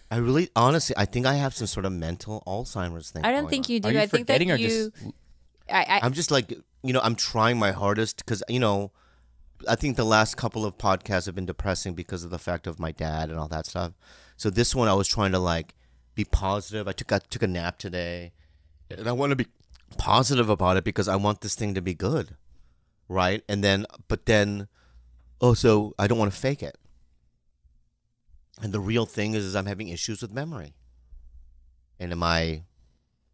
I really, honestly, I think I have some sort of mental Alzheimer's thing. I don't going think on. you do. Are you I think that or you. just I, I, I'm just like, you know, I'm trying my hardest because, you know, I think the last couple of podcasts have been depressing because of the fact of my dad and all that stuff. So this one, I was trying to like be positive. I took I took a nap today, and I want to be positive about it because I want this thing to be good, right? And then, but then, oh, also, I don't want to fake it. And the real thing is, is I'm having issues with memory. And am I?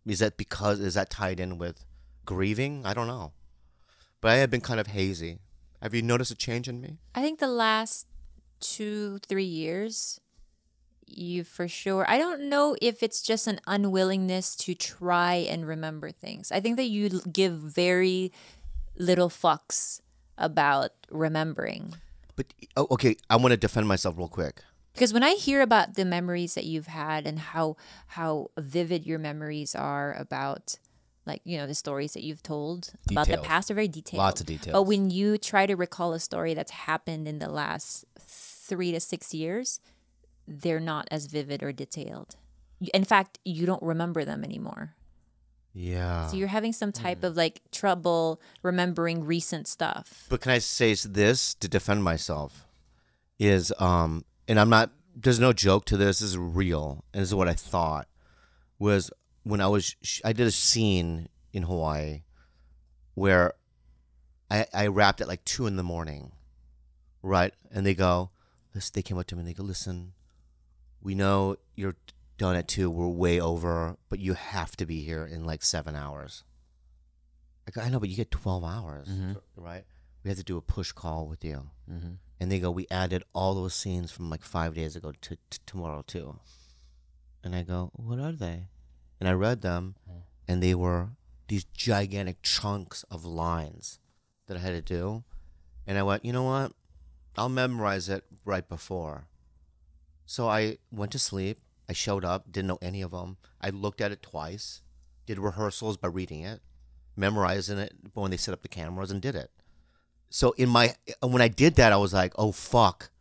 Is that because is that tied in with grieving? I don't know. But I have been kind of hazy. Have you noticed a change in me? I think the last two, three years, you for sure. I don't know if it's just an unwillingness to try and remember things. I think that you give very little fucks about remembering. But oh, okay, I want to defend myself real quick. Because when I hear about the memories that you've had and how how vivid your memories are about like you know the stories that you've told about the past are very detailed. Lots of details. But when you try to recall a story that's happened in the last three to six years, they're not as vivid or detailed. In fact, you don't remember them anymore. Yeah. So you're having some type of like trouble remembering recent stuff. But can I say this to defend myself? Is um, and I'm not. There's no joke to this. This is real, and this is what I thought was when I was. I did a scene in Hawaii where I I rapped at like two in the morning, right? And they go, listen, they came up to me and they go, listen, we know you're done at two. We're way over, but you have to be here in like seven hours. I go, I know, but you get 12 hours, right? We have to do a push call with you. Mm-hmm. And they go, we added all those scenes from like five days ago to, to tomorrow too. And I go, what are they? And I read them, and they were these gigantic chunks of lines that I had to do. And I went, you know what? I'll memorize it right before. So I went to sleep. I showed up, didn't know any of them. I looked at it twice, did rehearsals by reading it, memorizing it when they set up the cameras, and did it. So in my when I did that, I was like, oh fuck.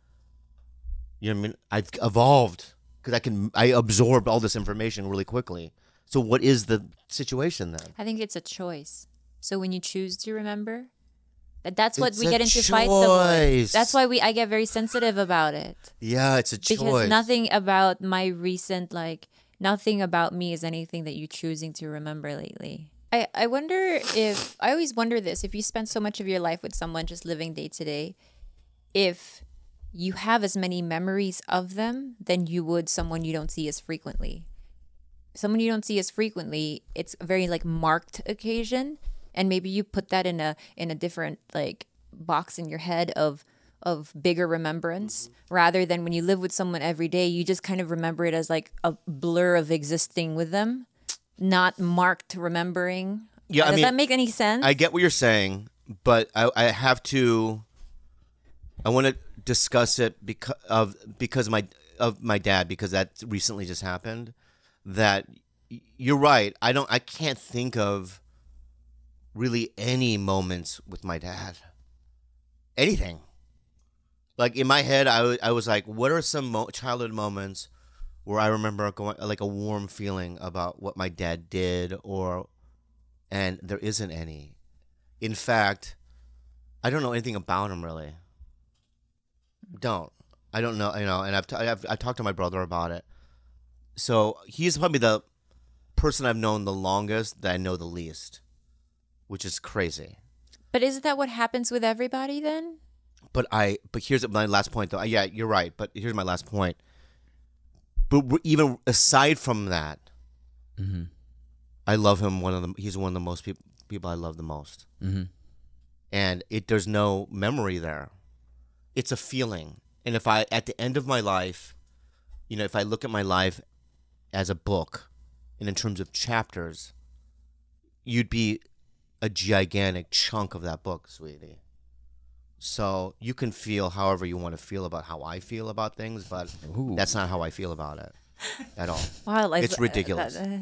You know what I mean? I've evolved because I can I absorbed all this information really quickly. So what is the situation then? I think it's a choice. So when you choose to remember, that that's what It's we get into fights about. That's why we I get very sensitive about it Yeah, it's a choice. because nothing about my recent like nothing about me is anything that you're choosing to remember lately. I I wonder if I always wonder this if you spend so much of your life with someone just living day to day, if you have as many memories of them than you would someone you don't see as frequently someone you don't see as frequently it's a very like marked occasion and maybe you put that in a in a different like box in your head of of bigger remembrance rather than when you live with someone every day you just kind of remember it as like a blur of existing with them not marked remembering Yeah, I does mean, that make any sense I get what you're saying, but I, I have to. I want to discuss it because of because my of my dad because that recently just happened. That you're right. I don't. I can't think of really any moments with my dad. Anything. Like in my head, I I was like, what are some mo- childhood moments where I remember going like a warm feeling about what my dad did or and there isn't any. In fact, I don't know anything about him really. Don't. I don't know, you know, and I've, t- I've I've talked to my brother about it. So he's probably the person I've known the longest that I know the least, which is crazy. but isn't that what happens with everybody then But I but here's my last point though. Yeah, you're right. But here's my last point. But even aside from that, Mm-hmm. I love him. One of the he's one of the most people people I love the most. Mm-hmm. and it there's no memory there. It's a feeling. And if I at the end of my life, you know, if I look at my life as a book and in terms of chapters, you'd be a gigantic chunk of that book, sweetie. So you can feel however you want to feel about how I feel about things, but Ooh. that's not how I feel about it at all. wow like, It's ridiculous. uh,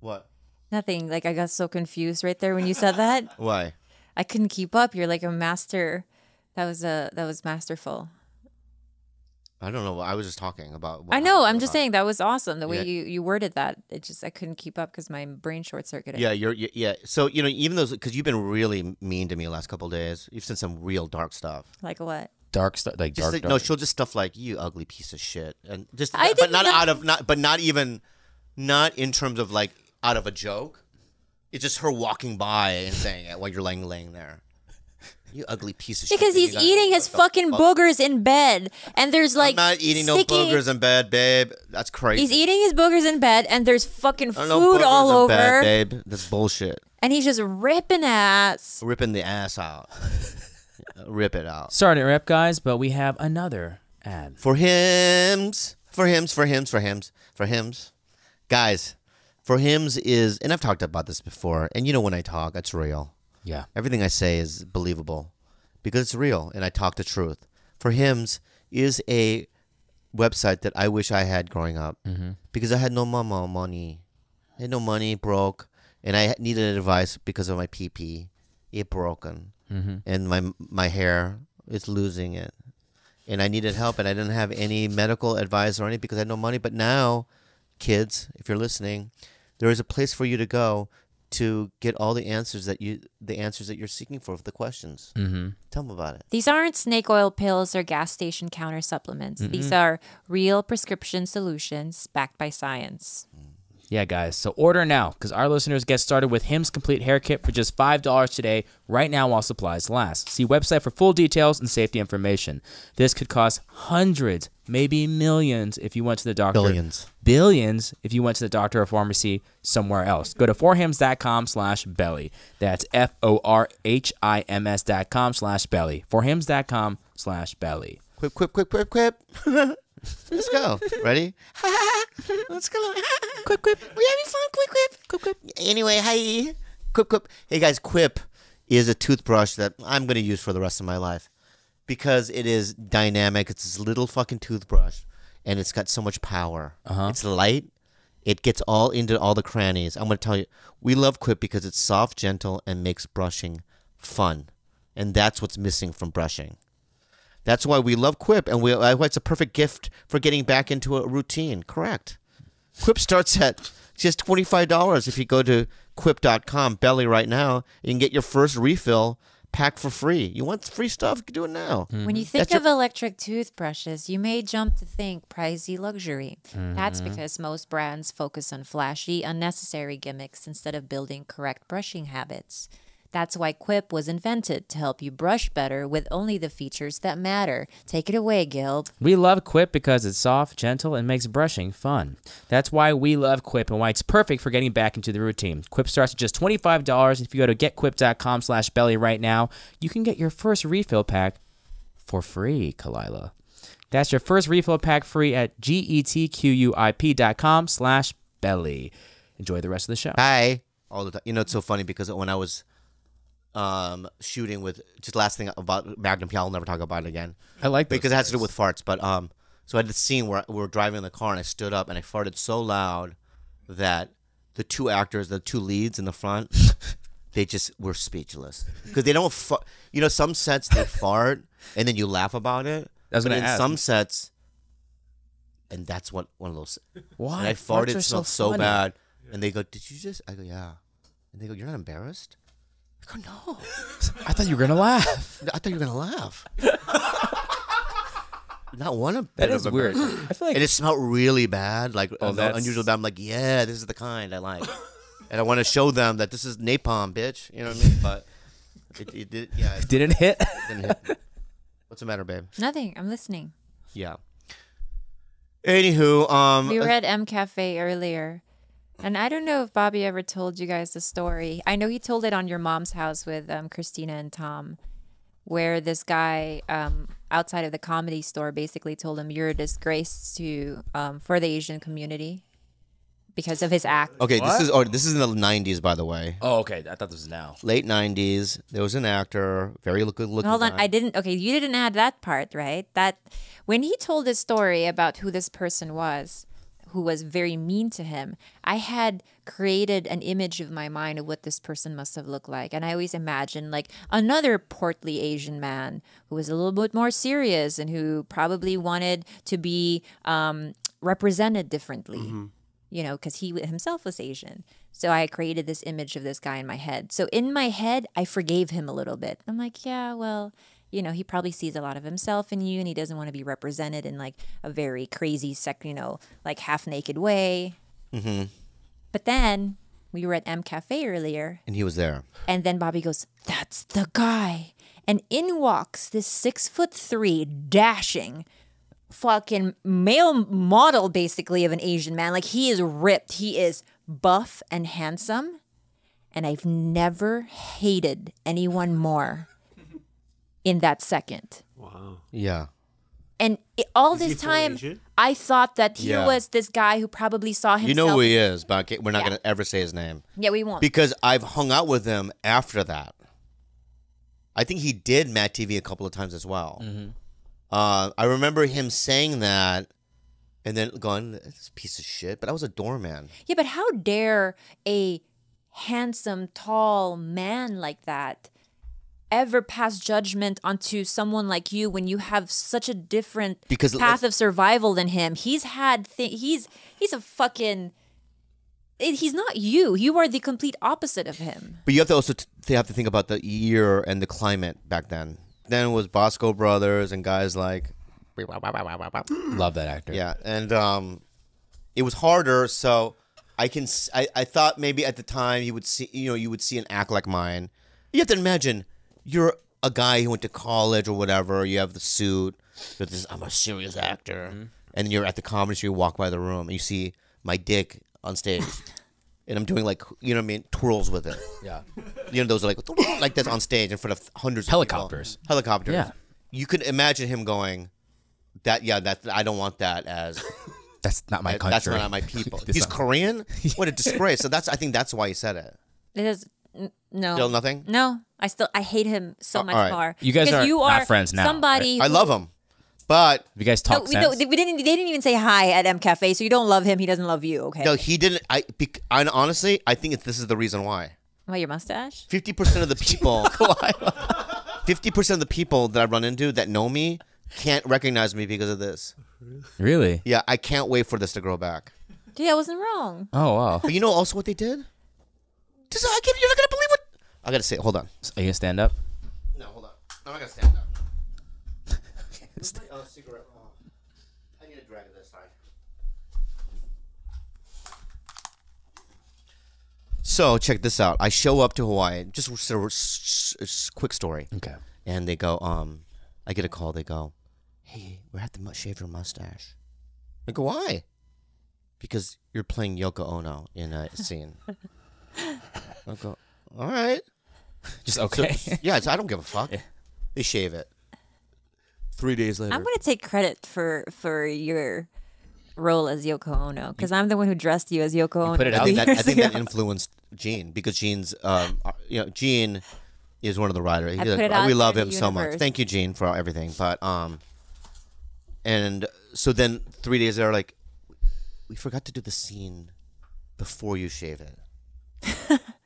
What? Nothing. Like I got so confused right there when you said that. Why? I couldn't keep up. You're like a master. That was a that was masterful. I don't know. I was just talking about. I know. I I'm just saying that was awesome. The way Yeah. you you worded that. It just I couldn't keep up because my brain short circuited. Yeah, you're. y- Yeah. So you know, even those because you've been really mean to me the last couple of days. You've sent some real dark stuff. Like what? Dark stuff, like Just dark. like- dark. no, she'll just stuff like you ugly piece of shit, and just I but did not not- out of not, but not even, not in terms of like out of a joke. It's just her walking by and saying it while you're laying laying there. You ugly piece of shit. Because and you he's gotta- eating his fucking fuck? boogers in bed, and there's like I'm not eating sticky- no boogers in bed, babe. That's crazy. He's eating his boogers in bed, and there's fucking food don't know boogers all in over, bed, babe. That's bullshit. and he's just ripping ass. Ripping the ass out. Rip it out. Sorry to interrupt, guys, but we have another ad. For Hims, for Hims, for Hims, for Hims, for Hims. Guys, for Hims is, and I've talked about this before, and you know when I talk, it's real. Yeah. Everything I say is believable because it's real and I talk the truth. For Hims is a website that I wish I had growing up mm-hmm. because I had no mama money. I had no money, broke, and I needed advice because of my PP. It broken, mm-hmm. and my my hair is losing it, and I needed help, and I didn't have any medical advice or anything because I had no money. But now, kids, if you're listening, there is a place for you to go to get all the answers that you the answers that you're seeking for the questions. Mm-hmm. Tell them about it. These aren't snake oil pills or gas station counter supplements. These are real prescription solutions backed by science. Yeah, guys. So order now because our listeners get started with Hims Complete Hair Kit for just $5 today, right now while supplies last. See website for full details and safety information. This could cost hundreds, maybe millions if you went to the doctor. Billions. Billions if you went to the doctor or pharmacy somewhere else. Go to forhims.com slash belly. That's F O R H I M S dot com slash belly. Forhims.com slash belly. Quip, quip, quip, quip, quip. Let's go. Ready? Let's go. quip, quip. We having fun? Quip, quip. Quip, quip. Anyway, hi. Quip, quip. Hey, guys, Quip is a toothbrush that I'm going to use for the rest of my life because it is dynamic. It's this little fucking toothbrush and it's got so much power. Uh-huh. It's light. It gets all into all the crannies. I'm going to tell you, we love Quip because it's soft, gentle, and makes brushing fun. And that's what's missing from brushing. That's why we love Quip, and we uh, it's a perfect gift for getting back into a routine. Correct. Quip starts at just twenty five dollars if you go to quip.com belly right now. You can get your first refill pack for free. You want free stuff? Do it now. When you think That's your- of electric toothbrushes, you may jump to think pricey luxury. That's because most brands focus on flashy, unnecessary gimmicks instead of building correct brushing habits. That's why Quip was invented to help you brush better with only the features that matter. Take it away, Gilb. We love Quip because it's soft, gentle, and makes brushing fun. That's why we love Quip and why it's perfect for getting back into the routine. Quip starts at just $25. If you go to getquip.com slash belly right now, you can get your first refill pack for free, Khalyla. That's your first refill pack free at getquip.com slash belly. Enjoy the rest of the show. Hi. All the time. You know, it's so funny because when I was um, shooting with just last thing about Magnum PI, I'll never talk about it again. I like those because it has to do with farts. But um, so I had this scene where we were driving in the car and I stood up and I farted so loud that the two actors, the two leads in the front, they just were speechless because they don't. Fa- you know, some sets they fart and then you laugh about it. I was but gonna in ask. some sets, and that's what one of those. Why? And I farted are so, so so funny. bad, and they go, "Did you just?" I go, "Yeah," and they go, "You're not embarrassed." I go, "No." I thought you were going to laugh. I thought you were gonna laugh. Not one of That bit is of weird. I feel like and it smelled really bad, like Oh, uh, that's- unusual bad. I'm like, yeah, this is the kind I like, and I want to show them that this is napalm, bitch. You know what I mean? But it, it did, yeah, it didn't hit. didn't hit. What's the matter, babe? Nothing. I'm listening. Yeah. Anywho, um, We were at M Cafe earlier. And I don't know if Bobby ever told you guys the story. I know he told it on your mom's house with um, Christina and Tom, where this guy um, outside of the comedy store basically told him, You're a disgrace to um, for the Asian community because of his act. okay, this is oh, this is in the '90s, by the way. Oh, okay. I thought this was now. Late '90s. There was an actor, very good looking. Hold on, guy. I didn't. Okay, you didn't add that part, right? That when he told his story about who this person was, who was very mean to him, I had created an image of my mind of what this person must have looked like. And I always imagined like another portly Asian man who was a little bit more serious and who probably wanted to be um, represented differently you know, because he himself was Asian. So I created this image of this guy in my head. So in my head, I forgave him a little bit. I'm like, yeah, well, you know, he probably sees a lot of himself in you and he doesn't want to be represented in like a very crazy, sec, you know, like half naked way. Mm-hmm. But then we were at M Cafe earlier And he was there. and then Bobby goes, That's the guy. And in walks this six foot three, dashing, fucking male model basically of an Asian man. Like he is ripped. He is buff and handsome. And I've never hated anyone more in that second. Wow. Yeah. And it, all Is this time, Asian? I thought that he Yeah. was this guy who probably saw himself. You know who he is, but we're not Yeah. going to ever say his name. Yeah, we won't. Because I've hung out with him after that. I think he did MadTV a couple of times as well. Uh, I remember him saying that and then going, this piece of shit. But I was a doorman. Yeah, but how dare a handsome, tall man like that ever pass judgment onto someone like you when you have such a different Because path of survival than him? He's had thi- he's he's a fucking he's not you. You are the complete opposite of him. But you have to also t- they have to think about the year and the climate back then. Then it was Bosco Brothers and guys like Love that actor. Yeah, and um, it was harder. So I can I, I thought maybe at the time you would see you know you would see an act like mine. You have to imagine you're a guy who went to college or whatever. You have the suit. But this I'm a serious actor, mm-hmm. and you're at the comedy show. You walk by the room and you see my dick on stage. And I'm doing like you know what I mean twirls with it. Yeah. You know those are like like that's on stage in front of hundreds of. Helicopters. Helicopters. Yeah. You could imagine him going, "That yeah, that I don't want that as That's not my that- country. That's not my people. He's Korean. What a disgrace. So that's I think that's why he said it. It is n- no Still nothing? No, I still I hate him so Uh, much all right. more. You guys Because are you not are friends now, Somebody I who- love him, but you guys talk we, no, sense? we didn't. They didn't even say hi at M Cafe, so you don't love him. He doesn't love you. Okay. no, he didn't. I, bec- I honestly, I think it's, this is the reason why. Why your mustache? Fifty percent of the people, fifty percent of the people that I run into that know me can't recognize me because of this. really? Yeah, I can't wait for this to grow back. Yeah, I wasn't wrong. Oh wow. But you know also what they did? This, I can, you're not gonna believe what. I gotta say, hold on. Are you gonna stand up? No, hold on. I'm not gonna stand up. Oh, cigarette. Oh. I need a drag of this time. So check this out. I show up to Hawaii. Just a, quick story. Okay. And they go, um, I get a call. They go, hey, we have to shave your mustache. I go, why? Because you're playing Yoko Ono in a scene. I go, all right. Just So- okay. yeah, so I don't give a fuck. They shave it. Three days later. I'm gonna take credit for for your role as Yoko Ono because I'm the one who dressed you as Yoko Ono. put it I out think, that, I years think that influenced Gene because Gene's, um, uh, you know, Gene is one of the writers. He's I like, put it "Oh, out we love him so much. Thank you, Gene, for everything. But um, and so then three days later, like, we forgot to do the scene before you shave it.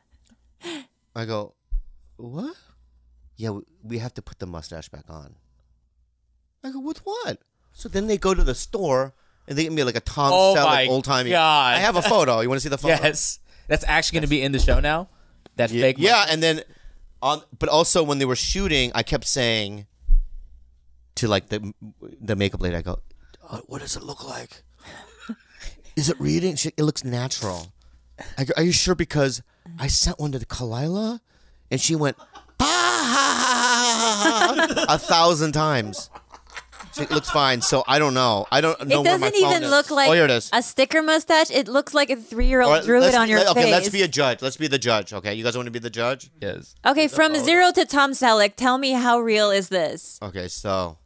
I go, what? Yeah, we, have to put the mustache back on. I go, with what? So then they go to the store and they give me like a Tom Oh Selleck old timey. I have a photo. You want to see the photo? yes. That's actually gonna be in the show now. That Yeah, fake. yeah, and then on, but also when they were shooting, I kept saying to like the the makeup lady, I go, "Uh, "What does it look like? Is it reading? She, it looks natural." I go, "Are you sure?" Because I sent one to the Khalyla, and she went a thousand times. It looks fine, so I don't know. I don't know It doesn't even look like Oh, here it is. a sticker mustache. It looks like a three-year-old right, drew it on your let- face. Okay, let's be a judge. Let's be the judge. Okay, you guys want to be the judge? Yes. okay, from zero to Tom Selleck. Tell me how real is this? Okay, so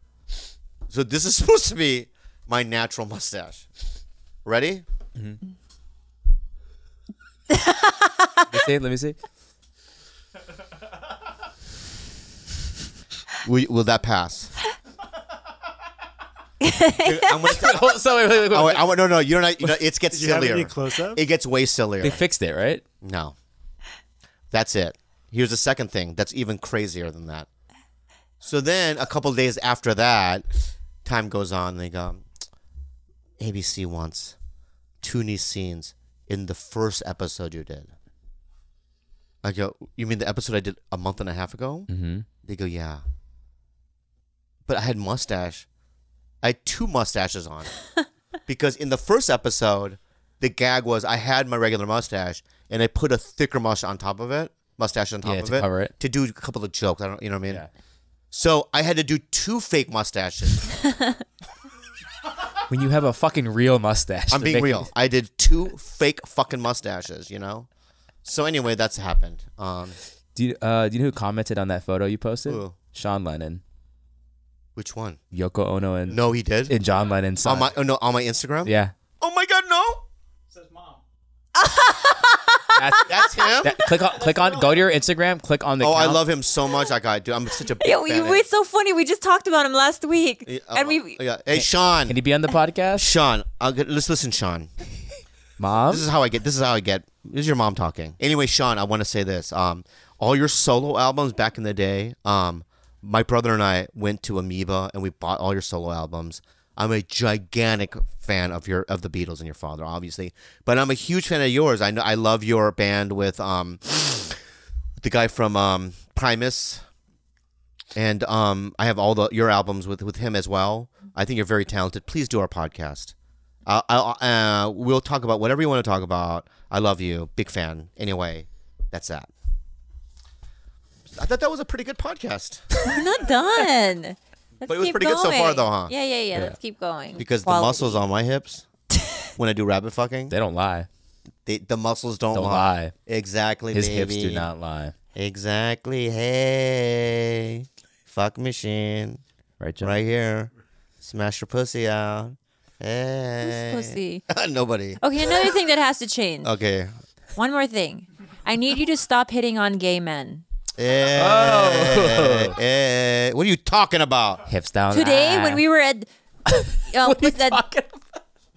so this is supposed to be my natural mustache. Ready? Let me see. Let me see. Will, will that pass? I'm gonna tell- so wait, wait, wait, wait. oh, wait, I want no, no. You're not. You know, it gets Did you have sillier. any close-ups? It gets way sillier. They fixed it, right? No. That's it. Here's the second thing that's even crazier than that. So then, a couple days after that, time goes on. They go, ABC wants two new scenes in the first episode you did. I go, you mean the episode I did a month and a half ago? Mm-hmm. They go, yeah. But I had mustache. I had two mustaches on. because in the first episode, the gag was I had my regular mustache and I put a thicker mustache on top of it, mustache on top Yeah, of to it, cover it. to do a couple of jokes. I don't, you know what I mean? Yeah. So I had to do two fake mustaches. When you have a fucking real mustache. I'm being make- real. I did two fake fucking mustaches. You know. So anyway, that's happened. Um, Do you, uh, do you know who commented on that photo you posted? Who? Sean Lennon, which one? Yoko Ono, and No, he did. and John Lennon. son. on my oh, no on my Instagram. yeah, Oh my God, no. That's, That's him. that, click on, click on, go to your Instagram, click on the. oh, I love him so much. I got. Dude, I'm such a big Yo, you, it's so funny. We just talked about him last week, Yeah, and uh, we. yeah. Hey, Sean. Can he be on the podcast, Sean, I'll get, let's listen, Sean. Mom? This is how I get. This is how I get. This is your mom talking. Anyway, Sean, I want to say this. Um, all your solo albums back in the day. Um, my brother and I went to Amoeba and we bought all your solo albums. I'm a gigantic fan of your of the Beatles and your father, obviously, but I'm a huge fan of yours. I know I love your band with um, the guy from um Primus, and um, I have all the your albums with with him as well. I think you're very talented. Please do our podcast. Uh, I'll, uh, we'll talk about whatever you want to talk about. I love you, big fan. Anyway, that's that. I thought that was a pretty good podcast We're not done. Let's But it was keep pretty good so far, though, huh? Yeah, yeah, yeah. Let's keep going. because Quality. the muscles on my hips when I do rabbit fucking, they don't lie. they, the muscles don't, Don't lie. lie. Exactly, His baby. hips do not lie. Exactly. Hey, fuck machine, Right, John? right here. Smash your pussy out. Hey, Who's pussy? Nobody. Okay, another thing that has to change. Okay. One more thing. I need you to stop hitting on gay men. Hey, Oh. hey, what are you talking about? Hips down. Today, ah. when we were at, uh, what's that?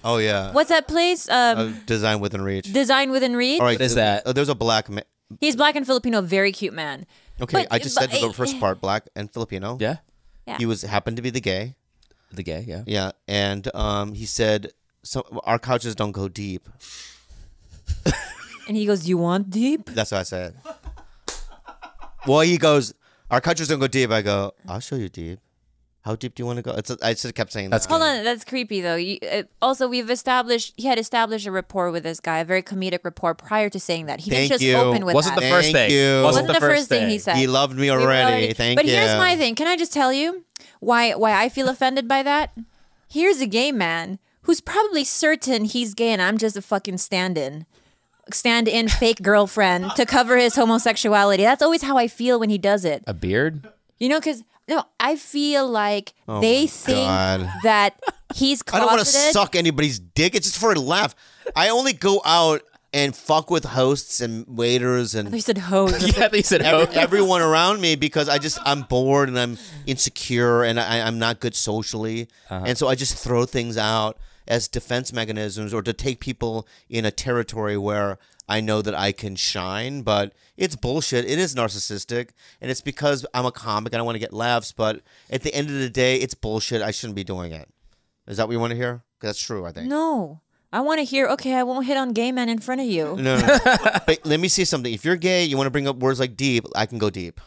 Oh yeah. What's that place? Um, Uh, design within reach. Design within reach. All right. What is that? uh, there's a black. man. He's black and Filipino, very cute man. okay, But- I just but- said the first part, black and Filipino. Yeah, Yeah. He was happened to be the gay. the gay. Yeah. Yeah, and um, he said, "So our couches don't go deep." And he goes, "You want deep?" That's what I said. Well, he goes, "Our couches don't go deep." I go, "I'll show you deep." How deep do you want to go? It's, I just kept saying That's that. Hold on, that's creepy though. You, uh, also, we've established he had established a rapport with this guy, a very comedic rapport prior to saying that. He Thank didn't just you. open with Wasn't that. the first Thank thing. you. Wasn't, Wasn't the first thing he said. He loved me We were already. Thank but you. But here's my thing. Can I just tell you why why I feel offended by that? Here's a gay man who's probably certain he's gay and I'm just a fucking stand-in. Stand-in fake girlfriend to cover his homosexuality. That's always how I feel when he does it. A beard. You know, because no, I feel like they think Oh God. that he's I don't want to suck anybody's dick. It's just for a laugh. I only go out and fuck with hosts and waiters and They said hose. Yeah, they said. every, oh. everyone around me because I just I'm bored and I'm insecure and I, I'm not good socially, Uh-huh. and so I just throw things out as defense mechanisms or to take people in a territory where I know that I can shine. But it's bullshit. It is narcissistic, and it's because I'm a comic and I want to get laughs. But at the end of the day, it's bullshit. I shouldn't be doing it. Is that what you want to hear? 'Cause that's true. I think. No. I want to hear, okay, I won't hit on gay men in front of you. No, no. but let me see something. If you're gay, you want to bring up words like deep, I can go deep.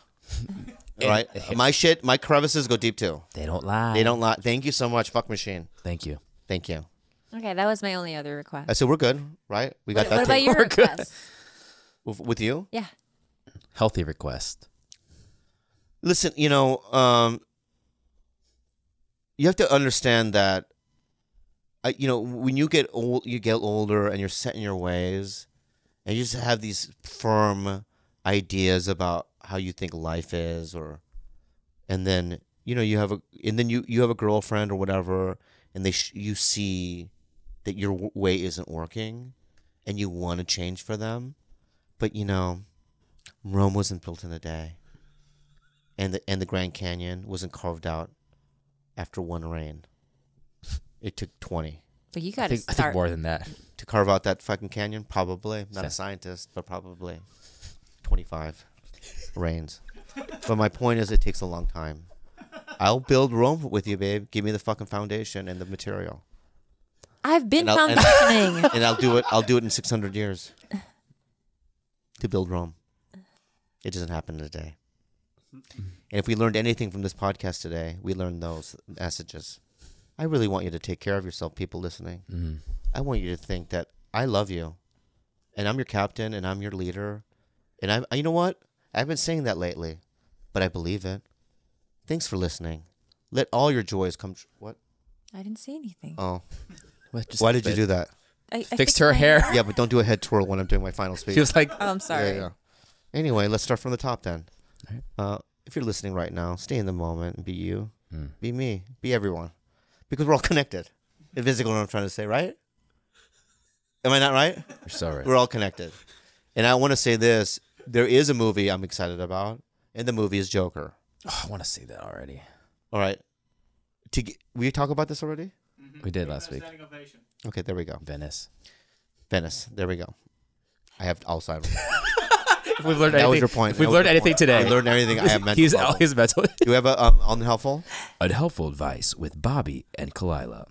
All right? My shit, my crevices go deep too. They don't lie. They don't lie. Thank you so much, fuck machine. Thank you. Thank you. Okay, that was my only other request. I said we're good, right? We got What, that what about your We're request? with, with you. Yeah. Healthy request. Listen, you know, um, you have to understand that. I, you know, when you get old, you get older, and you're set in your ways, and you just have these firm ideas about how you think life is, or, and then you know you have a, and then you you have a girlfriend or whatever, and they sh- you see that your w- way isn't working, and you want to change for them, but you know, Rome wasn't built in a day and the and the Grand Canyon wasn't carved out after one rain. It took 20 But you got to think, I think start. more than that. to carve out that fucking canyon. Probably not Yeah. a scientist, but probably 25 rains. But my point is, it takes a long time. I'll build Rome with you, babe. Give me the fucking foundation and the material, I've been And I'll- and- foundationing. and I'll do it. I'll do it in 600 years to build Rome. It doesn't happen in a day. And if we learned anything from this podcast today, we learned those messages. I really want you to take care of yourself, people listening. Mm-hmm. I want you to think that I love you, and I'm your captain, and I'm your leader, and I. You know what? I've been saying that lately, but I believe it. Thanks for listening. Let all your joys come. Tr- what? I didn't say anything. Oh, What, just why did you do that? I, I Fixed her my hair. Yeah, but don't do a head twirl when I'm doing my final speech. She was like, Oh, I'm sorry. Yeah, yeah. Anyway, let's start from the top then. Alright. Uh, if you're listening right now, stay in the moment and be you, Hmm. be me, be everyone, because we're all connected. It's basically what I'm trying to say, right? Am I not right? you're so right. We're all connected. And I want to say this: there is a movie I'm excited about, and the movie is Joker. Oh, I want to see that already. All right. To get, we talk about this already? We did last week. Okay, there we go. Venice. Venice. There we go. I have Alzheimer's. If we've learned That anything, was your point. If we've That learned anything point. today, I learned everything. I have mental. he's bubble. he's mental. Do you have a um, unhelpful? Unhelpful advice with Bobby and Khalyla.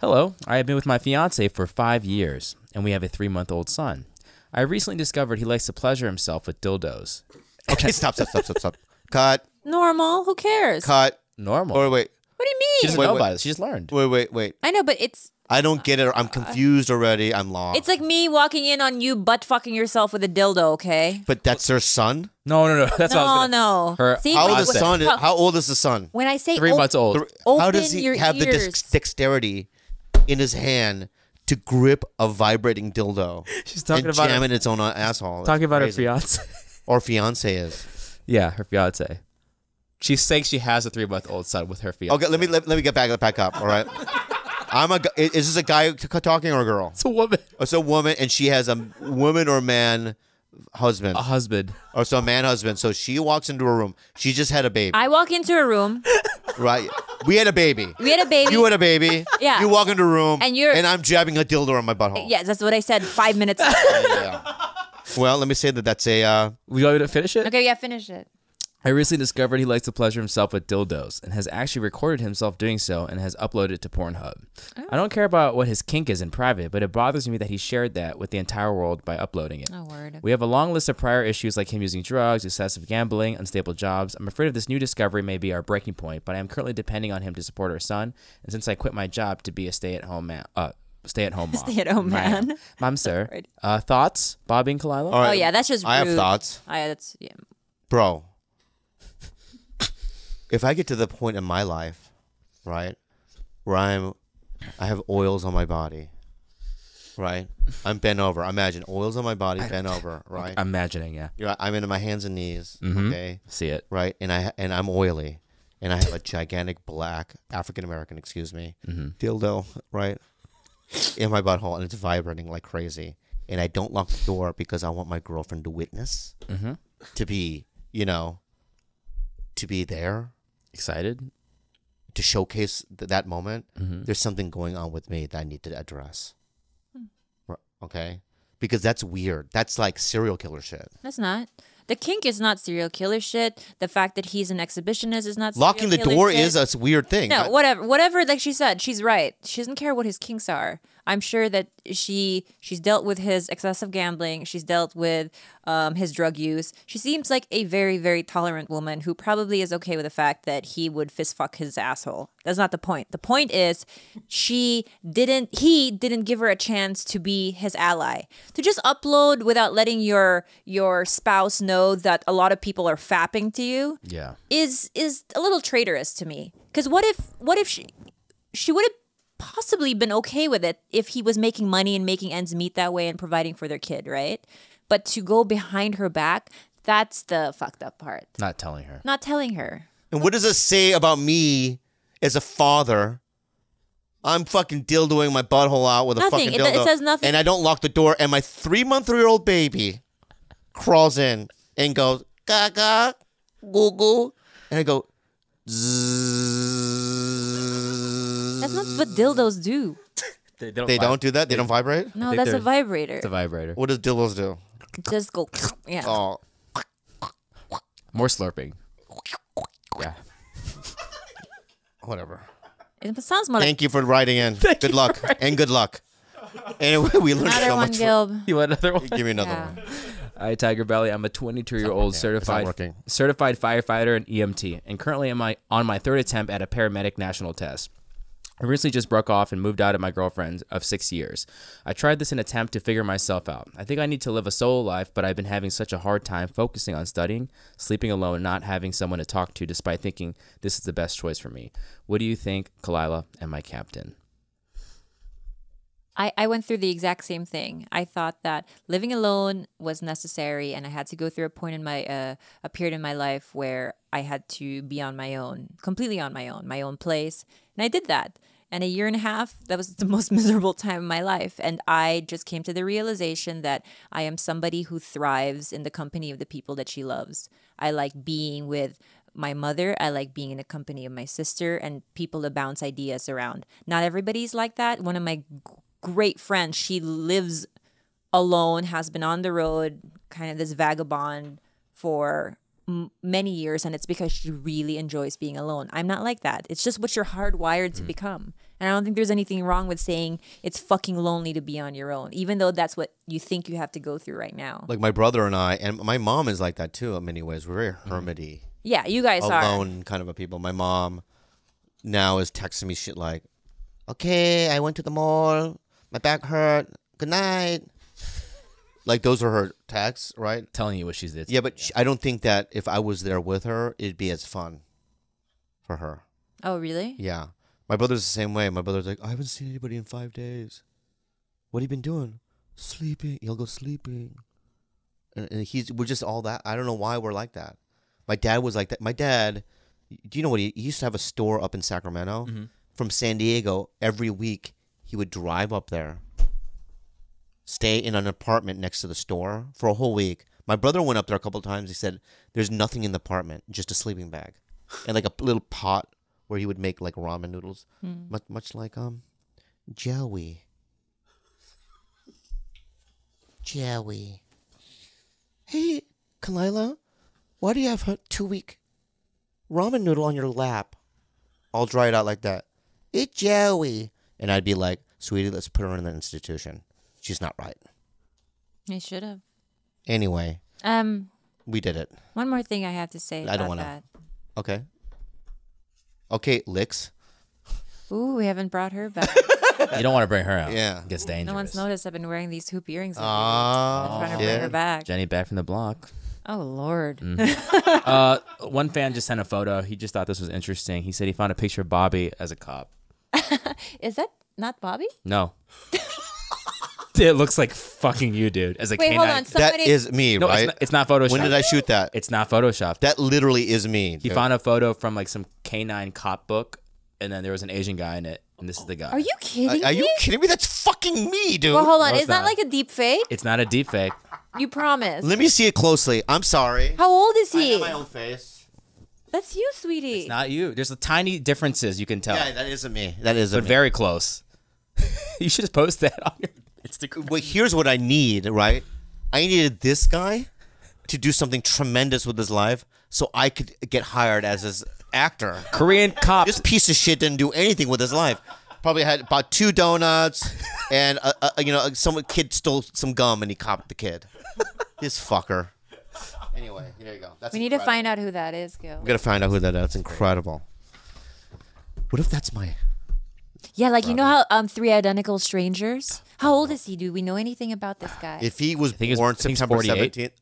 Hello, I have been with my fiance for five years, and we have a three-month-old son. I recently discovered he likes to pleasure himself with dildos. Okay, stop, stop, stop, stop, stop. Cut, Normal. Who cares? cut. Normal. Or wait, What do you she mean? doesn't Wait, know wait. about it. She just learned. wait, wait, wait. I know, but it's I don't get it. I'm uh, confused already. I'm lost. it's like me walking in on you butt fucking yourself with a dildo. Okay. but that's her son. No, no, no. That's what I was No, gonna- no. Her- See, How old when- is the son? when- How old is the son? When I say Three op- months old. The- How does Open he your have the dex- dexterity in his hand to grip a vibrating dildo She's talking and about jam her, in its own asshole? talking about her Crazy. fiance. Or fiance is. yeah, her fiance. She's saying she has a three-month-old son with her fiance. Okay, let me let, let me get back back up. All right. I'm a. Is this a guy talking or a girl? It's a woman, It's a woman, and she has a woman or man husband. a husband. or so a man husband. So she walks into a room. She just had a baby, I walk into a room. right? We had a baby. We had a baby. You had a baby. Yeah. You walk into a room, And you're- and I'm jabbing a dildo on my butthole. yes, that's what I said five minutes. ago. Yeah. Well, let me say that that's a. Uh, We want me to finish it? okay, yeah, finish it. I recently discovered he likes to pleasure himself with dildos and has actually recorded himself doing so and has uploaded it to Pornhub. I don't care about what his kink is in private, but it bothers me that he shared that with the entire world by uploading it. Oh word. We have a long list of prior issues like him using drugs, excessive gambling, unstable jobs. I'm afraid of this new discovery may be our breaking point, but I am currently depending on him to support our son. And since I quit my job to be a stay-at-home man, uh, stay-at-home mom, Stay-at-home man. mom, sir. Right. Uh, thoughts, Bobby and Khalyla? all right. Oh yeah, that's just. rude. I have thoughts, I that's yeah. bro. If I get to the point in my life, right, where I'm, I have oils on my body, right? I'm bent over. Imagine oils on my body, bent over, right? I'm imagining, yeah. You're, I'm into my hands and knees, Mhm. okay, See it. right? And I and I'm oily, and I have a gigantic black African American, excuse me, dildo, right, in my butthole, and it's vibrating like crazy. And I don't lock the door because I want my girlfriend to witness, Mhm. to be, you know, to be there Excited? to showcase th- that moment. Mm-hmm. There's something going on with me that I need to address. Ri- Okay, because that's weird. That's like serial killer shit. That's not. The kink is not serial killer shit. The fact that he's an exhibitionist is not. Locking the killer door shit. is a s- weird thing. No, I- whatever, whatever. Like she said, she's right. She doesn't care what his kinks are. I'm sure that she she's dealt with his excessive gambling. She's dealt with um, his drug use. She seems like a very very tolerant woman who probably is okay with the fact that he would fist fuck his asshole. That's not the point. The point is she didn't. He didn't give her a chance to be his ally. To just upload without letting your your spouse know that a lot of people are fapping to you Yeah. is is a little traitorous to me. Because what if what if she she would have possibly been okay with it if he was making money and making ends meet that way and providing for their kid, right? But to go behind her back, that's the fucked up part. Not telling her. Not telling her. And what does it say about me as a father? I'm fucking dildoing my butthole out with a fucking It- dildo. it says nothing. And I don't lock the door, and my three month three year old baby crawls in and goes, gaga, goo goo. And I go, zzz. That's not what dildos do. They don't. They vi- don't do that. They don't vibrate. No, think that's a they're- vibrator. It's a vibrator. What does dildos do? Just go. Yeah. Oh, More slurping. Yeah. whatever. It sounds more like Thank you for writing in. good luck and good luck. Anyway, we learned another so one, much. from- Gilb. You want another one? Give me another Yeah. one. Hi, Tiger Belly. I'm a 22 year old certified working. certified firefighter and EMT, and currently am my on my third attempt at a paramedic national test. I recently just broke off and moved out of my girlfriend of six years. I tried this in an attempt to figure myself out. I think I need to live a solo life, but I've been having such a hard time focusing on studying, sleeping alone, not having someone to talk to, despite thinking this is the best choice for me. What do you think, Khalyla and my captain? I, I went through the exact same thing. I thought that living alone was necessary, and I had to go through a point in my uh, a period in my life where I had to be on my own, completely on my own, my own place, and I did that. And a year and a half, that was the most miserable time of my life. And I just came to the realization that I am somebody who thrives in the company of the people that she loves. I like being with my mother. I like being in the company of my sister and people to bounce ideas around. Not everybody's like that. One of my great friends, she lives alone, has been on the road, kind of this vagabond for m- many years, and it's because she really enjoys being alone. I'm not like that. It's just what you're hardwired to mm. become. And I don't think there's anything wrong with saying it's fucking lonely to be on your own, even though that's what you think you have to go through right now. Like my brother and I, and my mom is like that too in many ways. We're very mm-hmm. hermity, yeah, you guys are. alone kind of a people. My mom now is texting me shit like, "Okay, I went to the mall. My back hurt. Good night." Like those are her texts, right? Telling you what she's did. Yeah, but She, I don't think that if I was there with her, it'd be as fun for her. Oh, really? Yeah. My brother's the same way. My brother's like, I haven't seen anybody in five days. What have you been doing? Sleeping. He'll go sleeping. And, and he's we're just all that. I don't know why we're like that. My dad was like that. My dad, do you know what he, he used to have a store up in Sacramento? Mm-hmm. From San Diego, every week he would drive up there, stay in an apartment next to the store for a whole week. My brother went up there a couple times. He said, "There's nothing in the apartment, just a sleeping bag, and like a little pot where he would make like ramen noodles, much much like um, Joey. Joey. Hey, Khalyla, why do you have a two week ramen noodle on your lap, all dried out like that? It's Joey, and I'd be like, sweetie, let's put her in an institution. She's not right. I should have. Anyway, Um, we did it. one more thing I have to say I don't about wanna- that. Okay. Okay, licks. Ooh, we haven't brought her back. You don't want to bring her out. Yeah. It gets dangerous. no one's noticed I've been wearing these hoop earrings. lately. Ah, I'm trying to bring her back. Jenny back from the block. Oh Lord. Uh, one fan just sent a photo. He just thought this was interesting. He said he found a picture of Bobby as a cop. Is that not Bobby? No. it looks like fucking you, dude. As a Wait, canine. hold on. Somebody. is me, no, right? it's, not, it's not Photoshop. when did I shoot that? It's not Photoshop. That literally is me. he dude. found a photo from like some canine cop book, and then there was an Asian guy in it, and this is the guy. Are you kidding Are me? you kidding me? That's fucking me, dude. well, hold on. No, Is it's that like a deep fake? It's not a deep fake. You promise. Let me see it closely. I'm sorry. How old is I he? have my own face. That's you, sweetie. It's not you. There's a tiny differences you can tell, Yeah, that isn't me. That isn't but me. very close. you should just post that on your Instagram. Wait, here's what I need, right? I needed this guy to do something tremendous with his life so I could get hired as his actor. Korean cop. This piece of shit didn't do anything with his life. Probably had about two donuts, and uh, uh, you know, some kid stole some gum and he copped the kid. this fucker. Anyway, there you go. That's we need to find out who that is, Gil. We gotta find out who that is. That's incredible. What if that's my? Yeah, like you know how um three identical strangers. How old is he? Do we know anything about this guy? If he was think he's- born I think he's September 48. seventeenth.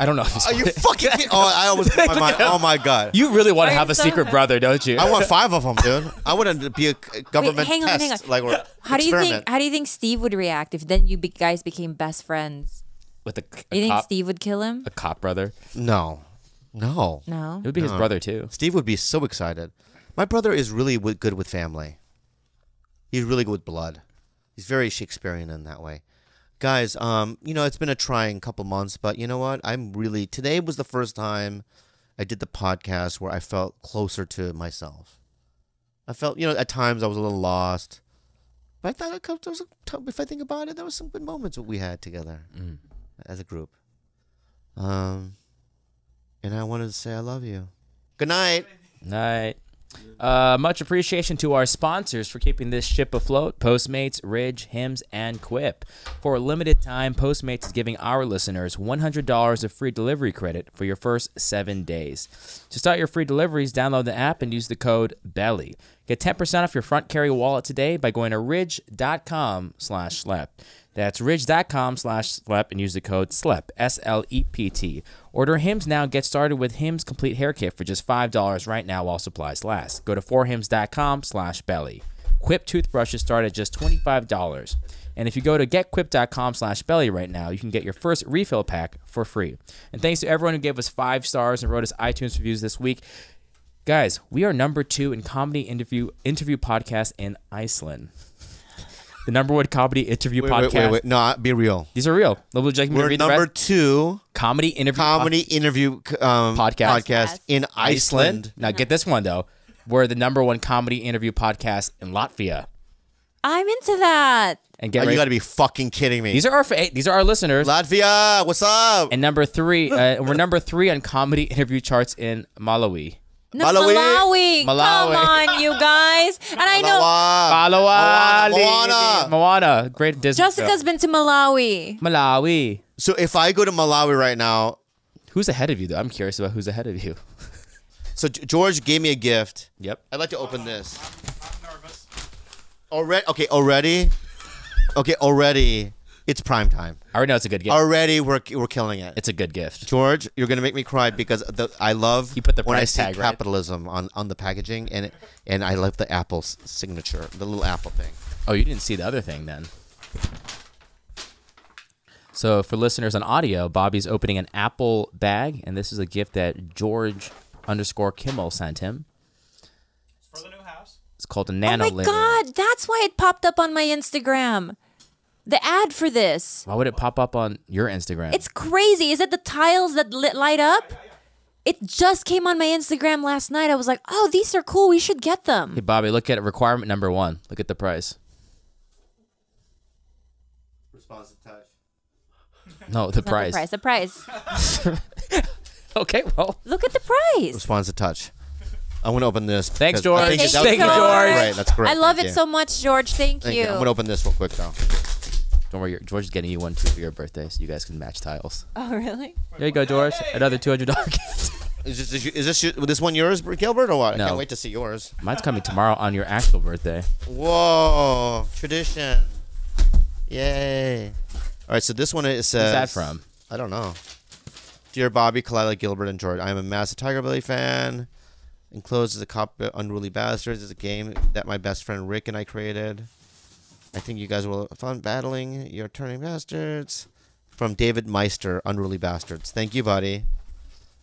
I don't know. If he's Are you fucking? kidding? Oh, I almost my mind. Oh my god. You really want Are to you have a so- secret brother, don't you? I want five of them, dude. I want to be a c- government hang on, test, hang on. like we're how do you experiment. think? How do you think Steve would react if then you be- guys became best friends? With a, a You think cop, Steve would kill him? a cop brother. No, no. No. It would be his brother too. Steve would be so excited. My brother is really w- good with family. He's really good with blood. He's very Shakespearean in that way. Guys, um, you know, it's been a trying couple months, but you know what? I'm really today was the first time I did the podcast where I felt closer to myself. I felt, you know, at times I was a little lost. But I thought it comes- there was a if I think about it, there was some good moments that we had together as a group. Um, and I wanted to say I love you. Good night. Night. Uh, much appreciation to our sponsors for keeping this ship afloat Postmates, Ridge, Hims, and Quip. For a limited time, Postmates is giving our listeners $100 of free delivery credit for your first seven days. To start your free deliveries, download the app and use the code BELLY. Get 10% off your front carry wallet today by going to ridge.com slash slep. That's ridge.com slash slep and use the code SLEP, S L E P T. Order Hims now. Get started with Hims Complete Hair Kit for just $5 right now while supplies last. Go to forhims.com slash belly. Quip toothbrushes start at just $25. And if you go to getquip.com slash belly right now, you can get your first refill pack for free. And thanks to everyone who gave us five stars and wrote us iTunes reviews this week. Guys, we are number two in comedy interview interview podcast in Iceland. The number one comedy interview Wait, podcast. wait, wait, wait. No, be real. These are real. Would you like me We're read the number rest? two comedy interview comedy interview um, Podcast. podcast in Iceland. Now get this one though. We're the number one comedy interview podcast in Latvia. I'm into that. And Oh, get you ready. got to be fucking kidding me. these are our fa- these are our listeners. Latvia, what's up? and number three, uh, we're number three on comedy interview charts in Malawi. No, Malawi. Malawi. Malawi. Come on, you guys. And I know Malawi. Malawi. Moana. Moana. Great Disney. Jessica's been to Malawi. Malawi. So if I go to Malawi right now, Who's ahead of you though? I'm curious about who's ahead of you. so George gave me a gift. Yep. I'd like to open this. I'm nervous. Already, okay, already, okay, already. It's prime time. I already know it's a good gift. Already, we're we're killing it. It's a good gift. George, you're gonna make me cry because the, I love He put the when I see tag, right? capitalism on, on the packaging and it, and I love the Apple's signature, the little Apple thing. Oh, you didn't see the other thing then. So, for listeners on audio, Bobby's opening an Apple bag, and this is a gift that George underscore Kimmel sent him. For the new house. It's called a nano. Oh my God, that's why it popped up on my Instagram. The ad for this. Why would it pop up on your Instagram? It's crazy. Is it the tiles that lit, light up? It just came on my Instagram last night. I was like, oh, these are cool. We should get them. hey, Bobby, look at requirement number one. Look at the price. Responsive touch. No, the Not price. The price. The price. Okay, well, Look at the price. Responsive touch. I want to open this. Thanks, George. Thank that Thank was you. George. Great, that's great. I love Thank it you. so much, George. Thank, Thank you. you. I'm gonna open this real quick though. Don't worry. George is getting you one too for your birthday, so you guys can match tiles. Oh, really? There you go, George. Another two hundred dollar. Is this is this is this one yours, Gilbert, or what? No. I No. can't wait to see yours. Mine's coming tomorrow on your actual birthday. Whoa, tradition! Yay! All right, so this one it says. Who's that from? I don't know. Dear Bobby, Khalyla, Gilbert, and George, I am a massive Tiger Belly fan. Enclosed is a copy of Unruly Bastards. It's a game that my best friend Rick and I created. I think you guys will have fun battling your turning bastards. From David Meister, Unruly Bastards. Thank you, buddy.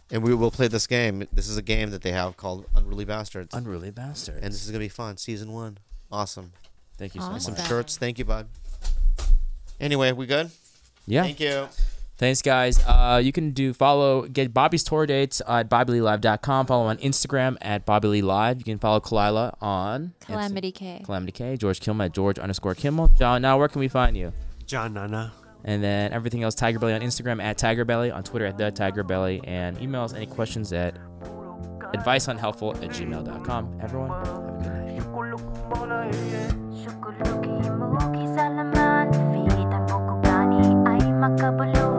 And we will play this game. This is a game that they have called Unruly Bastards. Unruly bastards. and this is going to be fun. Season one. Awesome. Thank you so Awesome. much. Some shirts. Thank you, bud. Anyway, we good? Yeah. Thank you. Thanks, guys. Uh, you can do follow, get Bobby's tour dates at BobbyLeeLive.com. Follow on Instagram at BobbyLeeLive. You can follow Khalyla on Khalamity K. Khalamity K. George Kimmel at George underscore Kimmel. John, now where can we find you? John Nana. And then everything else, Tiger Belly on Instagram at Tiger Belly, on Twitter at The Tiger Belly, and emails any questions at adviceunhelpful at gmail.com. Everyone, have a good night.